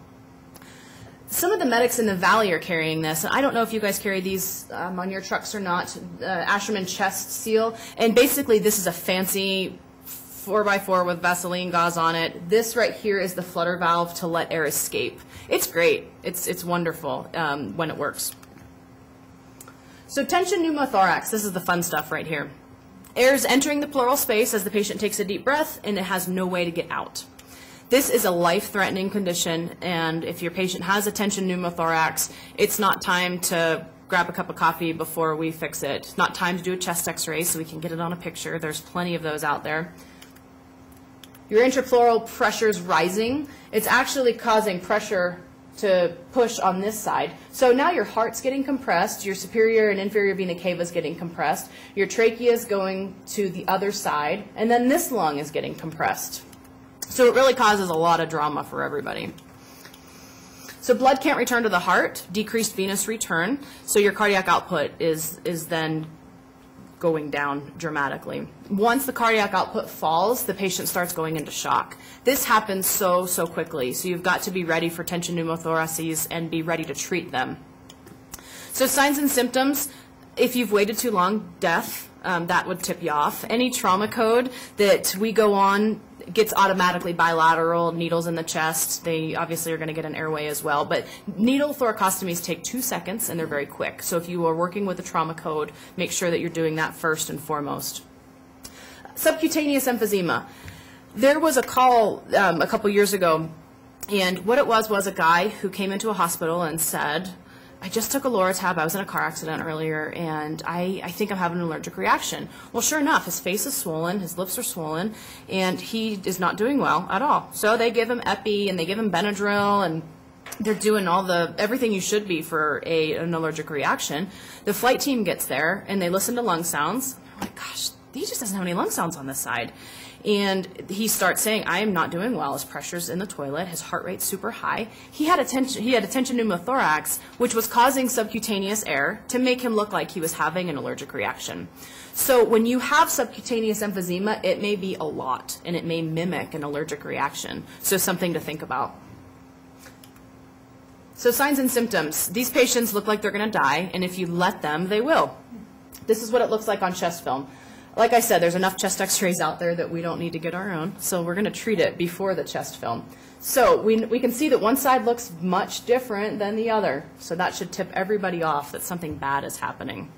Some of the medics in the valley are carrying this, and I don't know if you guys carry these um, on your trucks or not. Uh, Asherman chest seal, and basically this is a fancy 4x4 with Vaseline gauze on it. This right here is the flutter valve to let air escape. It's great. It's, it's wonderful um, when it works. So tension pneumothorax, this is the fun stuff right here. Air is entering the pleural space as the patient takes a deep breath, and it has no way to get out. This is a life-threatening condition, and if your patient has a tension pneumothorax, it's not time to grab a cup of coffee before we fix it. It's not time to do a chest x-ray so we can get it on a picture. There's plenty of those out there. Your intrapleural pressure is rising. It's actually causing pressure to push on this side. So now your heart's getting compressed, your superior and inferior vena cava is getting compressed, your trachea is going to the other side, and then this lung is getting compressed. So it really causes a lot of drama for everybody. So blood can't return to the heart, decreased venous return, so your cardiac output is, is then going down dramatically. Once the cardiac output falls, the patient starts going into shock. This happens so, so quickly, so you've got to be ready for tension pneumothoraces and be ready to treat them. So signs and symptoms, if you've waited too long, death, um, that would tip you off. Any trauma code that we go on gets automatically bilateral, needles in the chest. They obviously are going to get an airway as well. But needle thoracostomies take two seconds and they're very quick. So if you are working with a trauma code, make sure that you're doing that first and foremost. Subcutaneous emphysema. There was a call um, a couple years ago, and what it was was a guy who came into a hospital and said, I just took a Loratab. I was in a car accident earlier, and I, I think I'm having an allergic reaction. Well, sure enough, his face is swollen, his lips are swollen, and he is not doing well at all. So they give him Epi, and they give him Benadryl, and they're doing all the everything you should be for a, an allergic reaction. The flight team gets there, and they listen to lung sounds. Oh they're like, gosh, he just doesn't have any lung sounds on this side. And he starts saying, I am not doing well. His pressure's in the toilet. His heart rate's super high. He had a tension, he had a tension pneumothorax, which was causing subcutaneous air to make him look like he was having an allergic reaction. So when you have subcutaneous emphysema, it may be a lot, and it may mimic an allergic reaction. So something to think about. So signs and symptoms. These patients look like they're going to die, and if you let them, they will. This is what it looks like on chest film. Like I said, there's enough chest x-rays out there that we don't need to get our own, so we're going to treat it before the chest film. So we, we can see that one side looks much different than the other, so that should tip everybody off that something bad is happening.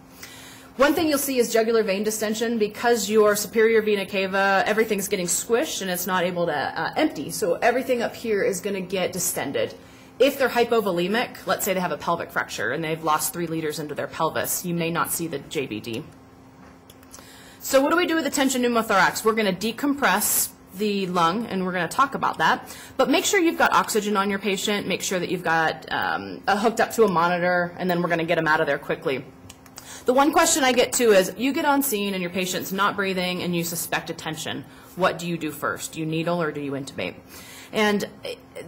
One thing you'll see is jugular vein distension because your superior vena cava, everything's getting squished and it's not able to uh, empty. So everything up here is going to get distended. If they're hypovolemic, let's say they have a pelvic fracture and they've lost three liters into their pelvis, you may not see the JVD. So what do we do with the tension pneumothorax? We're going to decompress the lung, and we're going to talk about that. But make sure you've got oxygen on your patient. Make sure that you've got um, hooked up to a monitor, and then we're going to get them out of there quickly. The one question I get too is, you get on scene and your patient's not breathing and you suspect a tension. What do you do first? Do you needle or do you intubate? And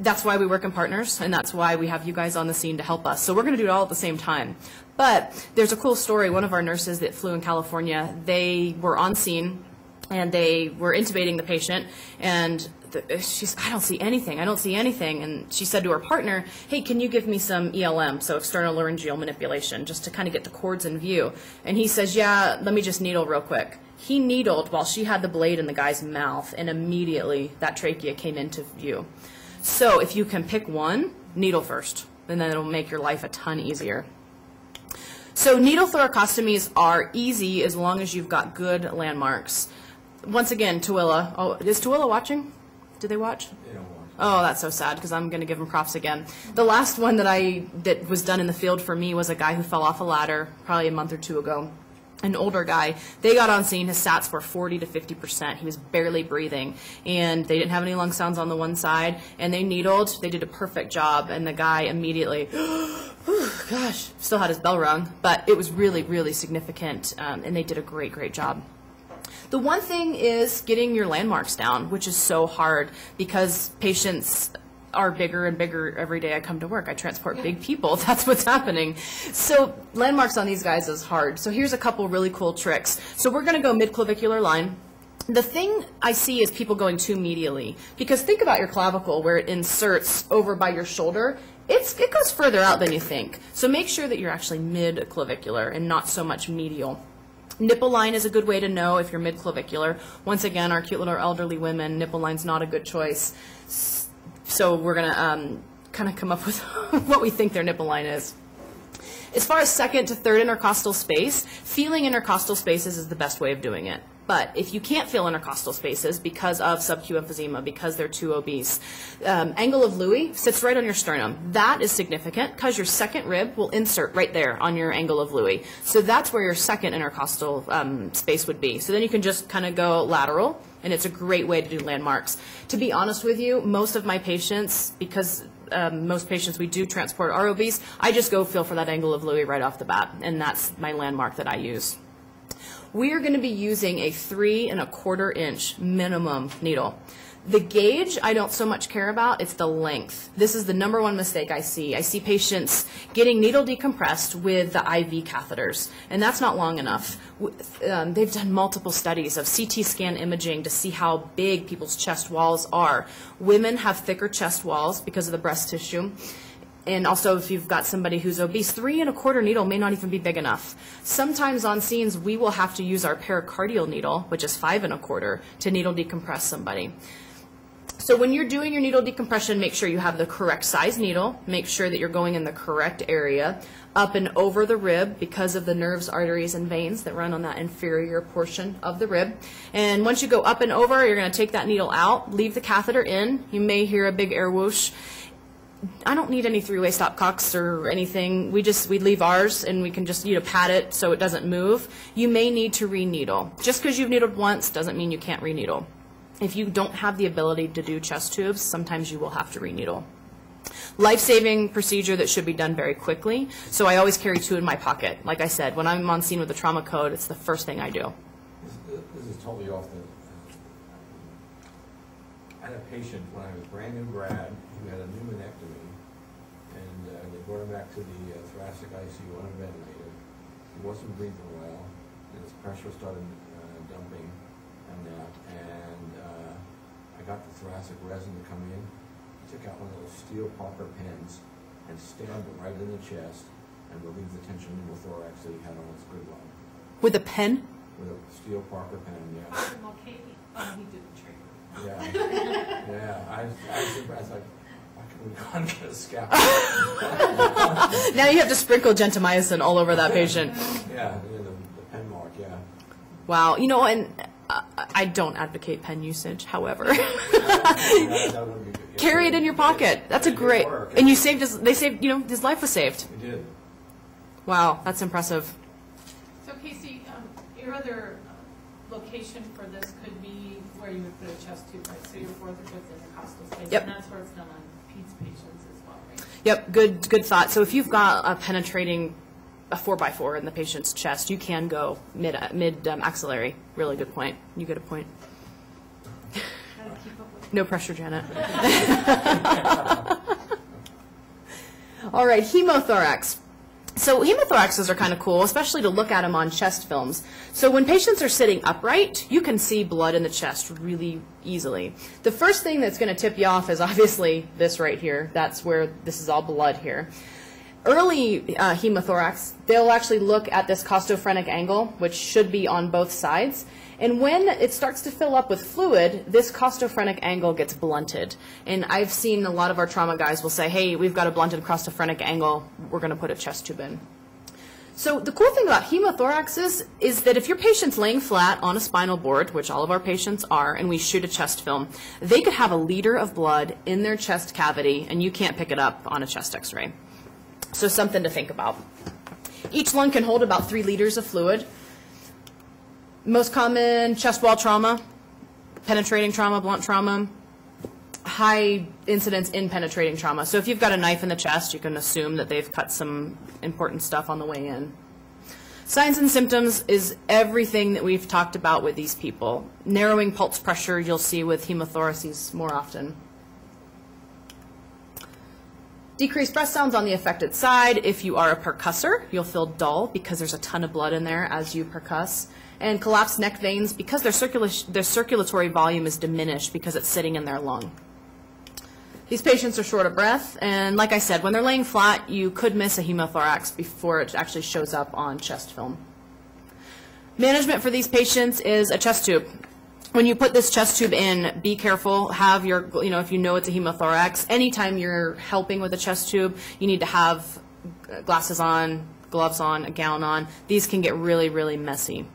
that's why we work in partners, and that's why we have you guys on the scene to help us. So we're going to do it all at the same time. But there's a cool story. One of our nurses that flew in California, they were on scene and they were intubating the patient and she's I don't see anything I don't see anything and she said to her partner hey can you give me some ELM so external laryngeal manipulation just to kind of get the cords in view and he says yeah let me just needle real quick he needled while she had the blade in the guy's mouth and immediately that trachea came into view so if you can pick one needle first and then it'll make your life a ton easier so needle thoracostomies are easy as long as you've got good landmarks. Once again, Tooele. Oh, is Tooele watching? Did they watch? They Oh, that's so sad because I'm going to give him props again. The last one that I that was done in the field for me was a guy who fell off a ladder probably a month or two ago. An older guy. They got on scene. His sats were 40 to 50 percent. He was barely breathing, and they didn't have any lung sounds on the one side. And they needled. They did a perfect job, and the guy immediately. Gosh, still had his bell rung, but it was really, really significant, um, and they did a great, great job. The one thing is getting your landmarks down, which is so hard because patients are bigger and bigger every day I come to work. I transport big people. That's what's happening. So landmarks on these guys is hard. So here's a couple really cool tricks. So we're going to go mid-clavicular line. The thing I see is people going too medially because think about your clavicle where it inserts over by your shoulder. It's, it goes further out than you think. So make sure that you're actually mid-clavicular and not so much medial. Nipple line is a good way to know if you're mid-clavicular. Once again, our cute little elderly women, nipple line's not a good choice. So we're going to um, kind of come up with what we think their nipple line is. As far as second to third intercostal space, feeling intercostal spaces is the best way of doing it. But if you can't feel intercostal spaces because of subcu emphysema, because they're too obese, um, angle of Louis sits right on your sternum. That is significant because your second rib will insert right there on your angle of Louis. So that's where your second intercostal um, space would be. So then you can just kind of go lateral, and it's a great way to do landmarks. To be honest with you, most of my patients, because um, most patients we do transport are obese, I just go feel for that angle of Louis right off the bat, and that's my landmark that I use. We are going to be using a three and a quarter inch minimum needle. The gauge I don't so much care about, it's the length. This is the number one mistake I see. I see patients getting needle decompressed with the IV catheters, and that's not long enough. Um, they've done multiple studies of CT scan imaging to see how big people's chest walls are. Women have thicker chest walls because of the breast tissue. And also, if you've got somebody who's obese, three and a quarter needle may not even be big enough. Sometimes on scenes, we will have to use our pericardial needle, which is five and a quarter, to needle decompress somebody. So when you're doing your needle decompression, make sure you have the correct size needle. Make sure that you're going in the correct area, up and over the rib because of the nerves, arteries, and veins that run on that inferior portion of the rib. And once you go up and over, you're going to take that needle out, leave the catheter in. You may hear a big air whoosh. I don't need any three-way stopcocks or anything. We just we leave ours and we can just you know pat it so it doesn't move. You may need to re-needle. Just because you've needled once doesn't mean you can't re-needle. If you don't have the ability to do chest tubes, sometimes you will have to re-needle. Life-saving procedure that should be done very quickly. So I always carry two in my pocket. Like I said, when I'm on scene with a trauma code, it's the first thing I do. This this is totally off the, I had a patient when I was brand new grad who had a pneumonectomy, and uh, they brought him back to the uh, thoracic ICU on a ventilator. He wasn't breathing well, and his pressure started uh, dumping and that, and uh, I got the thoracic resin to come in, I took out one of those steel Parker pens and stabbed it right in the chest and relieved the tension pneumothorax that he had on his good one, With a pen? with a steel Parker pen, yeah. Well, Katie, oh, he did the trigger. Yeah, yeah, I, I was surprised, like, why couldn't we go and get a scalpel? Now you have to sprinkle gentamicin all over that patient. Yeah, yeah, the, the pen mark, yeah. Wow. You know, and uh, I don't advocate pen usage, however. Yeah, that would be good. Carry it in your pocket. That's a great. work. And you saved his. They saved. You know, his life was saved. We did. Wow, that's impressive. So Casey, um, your other uh, location for this could be where you would put a chest tube, right? So your fourth or fifth intercostal space. Yep. And that's where it's done on Yep. Good. Good thought. So if you've got a penetrating a four by four in the patient's chest, you can go mid mid um, axillary. Really good point. You get a point. No pressure, Janet. All right, hemothorax. So hemothoraxes are kind of cool, especially to look at them on chest films. So when patients are sitting upright, you can see blood in the chest really easily. The first thing that's going to tip you off is obviously this right here. That's where this is all blood here. Early uh, hemothorax, they'll actually look at this costophrenic angle, which should be on both sides. And when it starts to fill up with fluid, this costophrenic angle gets blunted. And I've seen a lot of our trauma guys will say, hey, we've got a blunted costophrenic angle, we're going to put a chest tube in. So the cool thing about hemothorax is, is that if your patient's laying flat on a spinal board, which all of our patients are, and we shoot a chest film, they could have a liter of blood in their chest cavity, and you can't pick it up on a chest x-ray. So something to think about. Each lung can hold about three liters of fluid. Most common chest wall trauma, penetrating trauma, blunt trauma, high incidence in penetrating trauma. So if you've got a knife in the chest, you can assume that they've cut some important stuff on the way in. Signs and symptoms is everything that we've talked about with these people. Narrowing pulse pressure you'll see with hemothoraces more often. Decreased breath sounds on the affected side. If you are a percussor, you'll feel dull because there's a ton of blood in there as you percuss. And collapsed neck veins because their, circula- their circulatory volume is diminished because it's sitting in their lung. These patients are short of breath, and like I said, when they're laying flat, you could miss a hemothorax before it actually shows up on chest film. Management for these patients is a chest tube. When you put this chest tube in, be careful, have your, you know, if you know it's a hemothorax, anytime you're helping with a chest tube, you need to have glasses on, gloves on, a gown on. These can get really, really messy.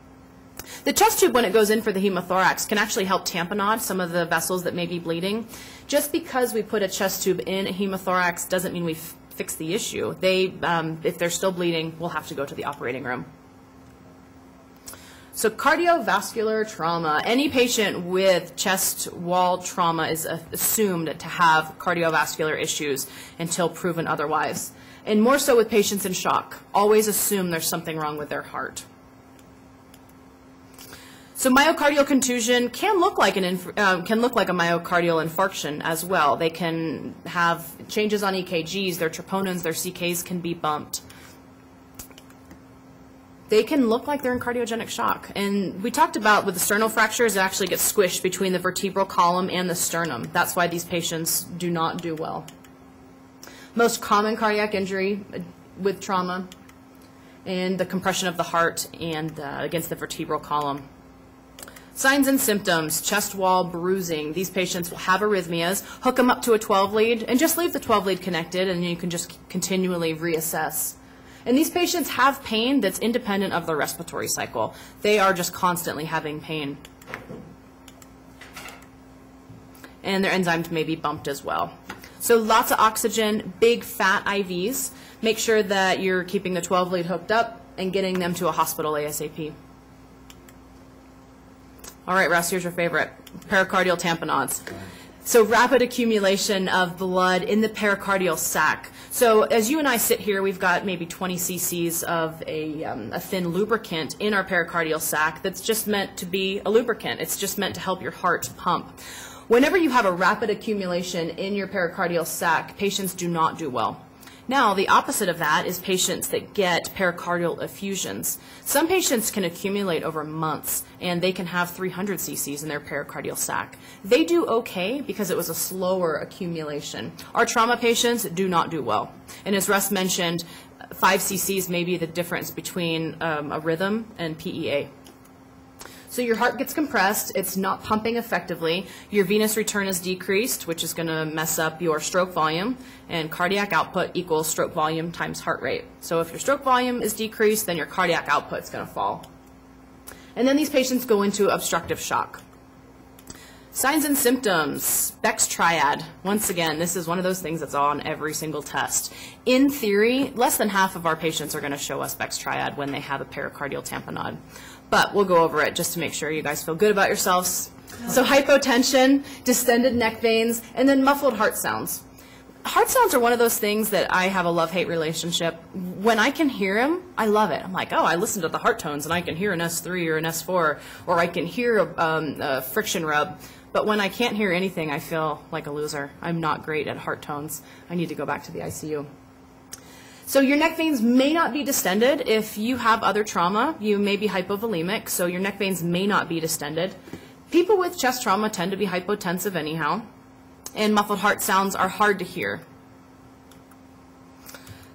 The chest tube, when it goes in for the hemothorax, can actually help tamponade some of the vessels that may be bleeding. Just because we put a chest tube in a hemothorax doesn't mean we've fixed the issue. They, um, if they're still bleeding, we'll have to go to the operating room. So cardiovascular trauma, any patient with chest wall trauma is assumed to have cardiovascular issues until proven otherwise. And more so with patients in shock, always assume there's something wrong with their heart. So myocardial contusion can look like an um, can look like a myocardial infarction as well. They can have changes on EKGs, their troponins, their CKs can be bumped. They can look like they're in cardiogenic shock. And we talked about with the sternal fractures, it actually gets squished between the vertebral column and the sternum. That's why these patients do not do well. Most common cardiac injury uh, with trauma and the compression of the heart and uh, against the vertebral column. Signs and symptoms, chest wall bruising. These patients will have arrhythmias. Hook them up to a 12 lead and just leave the 12 lead connected and you can just continually reassess. And these patients have pain that's independent of their respiratory cycle. They are just constantly having pain. And their enzymes may be bumped as well. So lots of oxygen, big fat IVs. Make sure that you're keeping the 12 lead hooked up and getting them to a hospital ASAP. All right, Russ, here's your favorite, pericardial tamponades. So rapid accumulation of blood in the pericardial sac. So as you and I sit here, we've got maybe 20 cc's of a, um, a thin lubricant in our pericardial sac that's just meant to be a lubricant. It's just meant to help your heart pump. Whenever you have a rapid accumulation in your pericardial sac, patients do not do well. Now, the opposite of that is patients that get pericardial effusions. Some patients can accumulate over months, and they can have 300 cc's in their pericardial sac. They do okay because it was a slower accumulation. Our trauma patients do not do well. And as Russ mentioned, 5 cc's may be the difference between um, a rhythm and PEA. So your heart gets compressed, it's not pumping effectively, your venous return is decreased, which is going to mess up your stroke volume, and cardiac output equals stroke volume times heart rate. So if your stroke volume is decreased, then your cardiac output is going to fall. And then these patients go into obstructive shock. Signs and symptoms, Beck's triad. Once again, this is one of those things that's on every single test. In theory, less than half of our patients are going to show us Beck's triad when they have a pericardial tamponade but we'll go over it just to make sure you guys feel good about yourselves. So hypotension, distended neck veins, and then muffled heart sounds. Heart sounds are one of those things that I have a love-hate relationship. When I can hear them, I love it. I'm like, oh, I listen to the heart tones, and I can hear an S3 or an S4, or I can hear a, um, a friction rub. But when I can't hear anything, I feel like a loser. I'm not great at heart tones. I need to go back to the ICU. So your neck veins may not be distended. If you have other trauma, you may be hypovolemic, so your neck veins may not be distended. People with chest trauma tend to be hypotensive anyhow, and muffled heart sounds are hard to hear.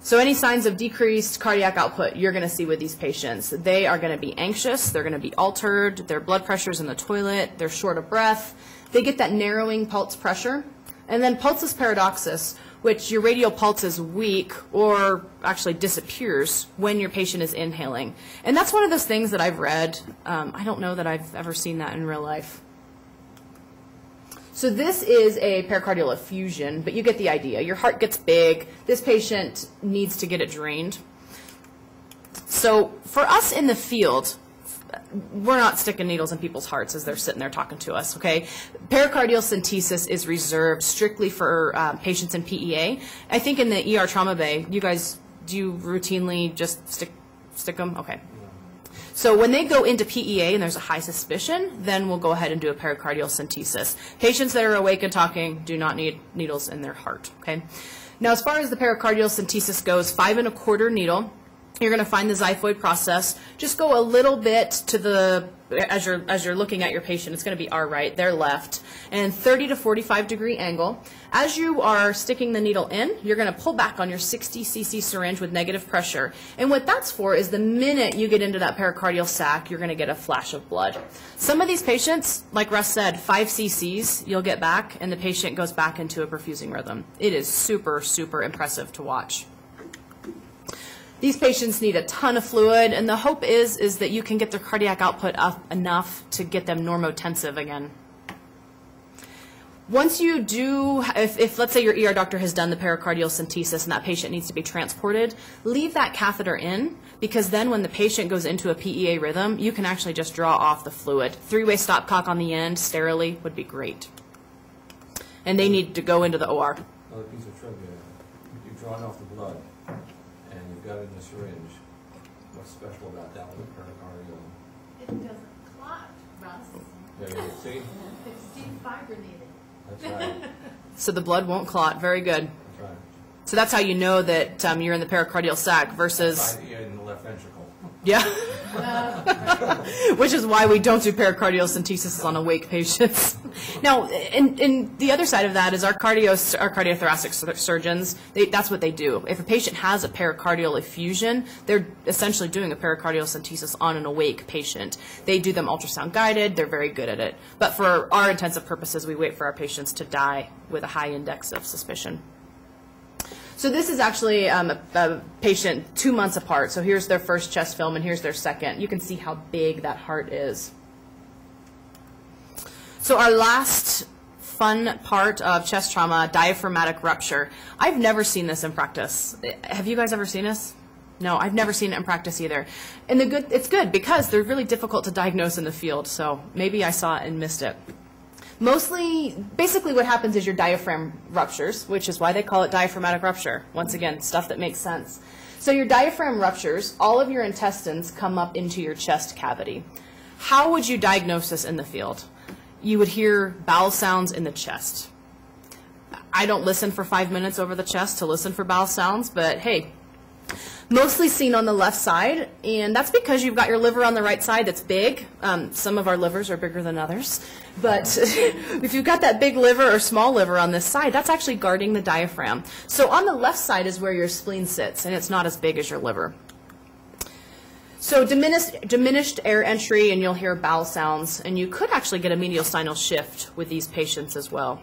So any signs of decreased cardiac output you're going to see with these patients. They are going to be anxious, they're going to be altered, their blood pressure's in the toilet, they're short of breath, they get that narrowing pulse pressure, and then pulsus paradoxus, which your radial pulse is weak or actually disappears when your patient is inhaling. And that's one of those things that I've read. Um, I don't know that I've ever seen that in real life. So this is a pericardial effusion, but you get the idea. Your heart gets big. This patient needs to get it drained. So for us in the field, we're not sticking needles in people's hearts as they're sitting there talking to us, okay? Pericardial centesis is reserved strictly for uh, patients in PEA. I think in the ER trauma bay, you guys, do you routinely just stick, stick them? Okay. So when they go into PEA and there's a high suspicion, then we'll go ahead and do a pericardial centesis. Patients that are awake and talking do not need needles in their heart, okay? Now, as far as the pericardial centesis goes, five and a quarter needle, you're going to find the xiphoid process. Just go a little bit to the, as you're, as you're looking at your patient, it's going to be our right, their left, and 30 to 45 degree angle. As you are sticking the needle in, you're going to pull back on your 60 cc syringe with negative pressure. And what that's for is the minute you get into that pericardial sac, you're going to get a flash of blood. Some of these patients, like Russ said, 5 cc's you'll get back, and the patient goes back into a perfusing rhythm. It is super, super impressive to watch. These patients need a ton of fluid, and the hope is is that you can get their cardiac output up enough to get them normotensive again. Once you do, if, if let's say your ER doctor has done the pericardial centesis and that patient needs to be transported, leave that catheter in because then when the patient goes into a PEA rhythm, you can actually just draw off the fluid. Three-way stopcock on the end, sterilely, would be great. And they need to go into the OR. Another piece of trivia, you've drawn off the blood, and you've got it in a syringe. What's special about that one, pericardial? It doesn't clot, Russ. There you go. see, It's defibrinated. that's right, So the blood won't clot. Very good. that's right. So that's how you know that um, you're in the pericardial sac versus, Right, yeah, in the left ventricle. Yeah. Which is why we don't do pericardial centesis on awake patients. now, and, and the other side of that is our cardio, our cardiothoracic surgeons, they, that's what they do. If a patient has a pericardial effusion, they're essentially doing a pericardial centesis on an awake patient. They do them ultrasound guided, they're very good at it. But for our intensive purposes, we wait for our patients to die with a high index of suspicion. So this is actually um, a, a patient two months apart. So here's their first chest film and here's their second. You can see how big that heart is. So our last fun part of chest trauma, diaphragmatic rupture. I've never seen this in practice. Have you guys ever seen this? No, I've never seen it in practice either. And the good, it's good because they're really difficult to diagnose in the field. So maybe I saw it and missed it. Mostly, basically what happens is your diaphragm ruptures, which is why they call it diaphragmatic rupture. Once again, stuff that makes sense. So your diaphragm ruptures, all of your intestines come up into your chest cavity. How would you diagnose this in the field? You would hear bowel sounds in the chest. I don't listen for five minutes over the chest to listen for bowel sounds, but hey, mostly seen on the left side, and that's because you've got your liver on the right side that's big. Um, some of our livers are bigger than others, but if you've got that big liver or small liver on this side, that's actually guarding the diaphragm. So on the left side is where your spleen sits, and it's not as big as your liver. So diminished, diminished air entry, and you'll hear bowel sounds, and you could actually get a mediastinal shift with these patients as well.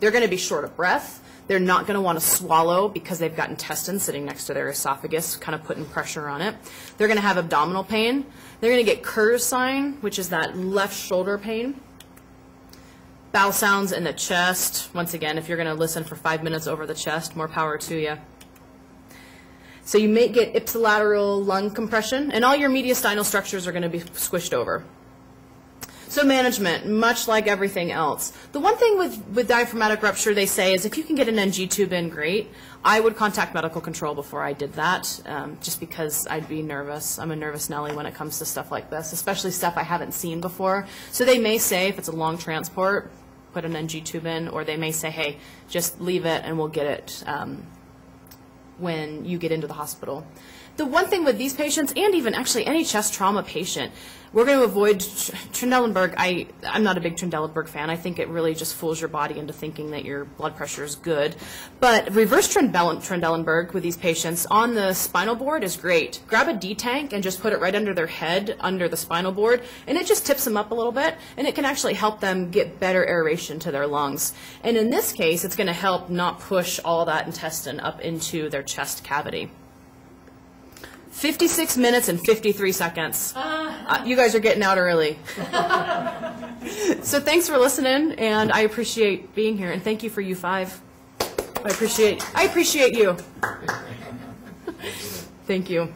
They're going to be short of breath. They're not going to want to swallow because they've got intestines sitting next to their esophagus, kind of putting pressure on it. They're going to have abdominal pain. They're going to get Kehr's sign, which is that left shoulder pain. Bowel sounds in the chest. Once again, if you're going to listen for five minutes over the chest, more power to you. So you may get ipsilateral lung compression, and all your mediastinal structures are going to be squished over. So management, much like everything else. The one thing with, with diaphragmatic rupture they say is if you can get an NG tube in, great. I would contact medical control before I did that, um, just because I'd be nervous. I'm a nervous Nelly when it comes to stuff like this, especially stuff I haven't seen before. So they may say if it's a long transport, put an NG tube in, or they may say, hey, just leave it and we'll get it um, when you get into the hospital. The one thing with these patients, and even actually any chest trauma patient, we're going to avoid tr- Trendelenburg. I, I'm not a big Trendelenburg fan. I think it really just fools your body into thinking that your blood pressure is good. But reverse Trendel- Trendelenburg with these patients on the spinal board is great. Grab a D-tank and just put it right under their head, under the spinal board, and it just tips them up a little bit, and it can actually help them get better aeration to their lungs. And in this case, it's going to help not push all that intestine up into their chest cavity. 56 minutes and 53 seconds. Uh, you guys are getting out early. so thanks for listening, and I appreciate being here, and thank you for you five. I appreciate I appreciate you. thank you.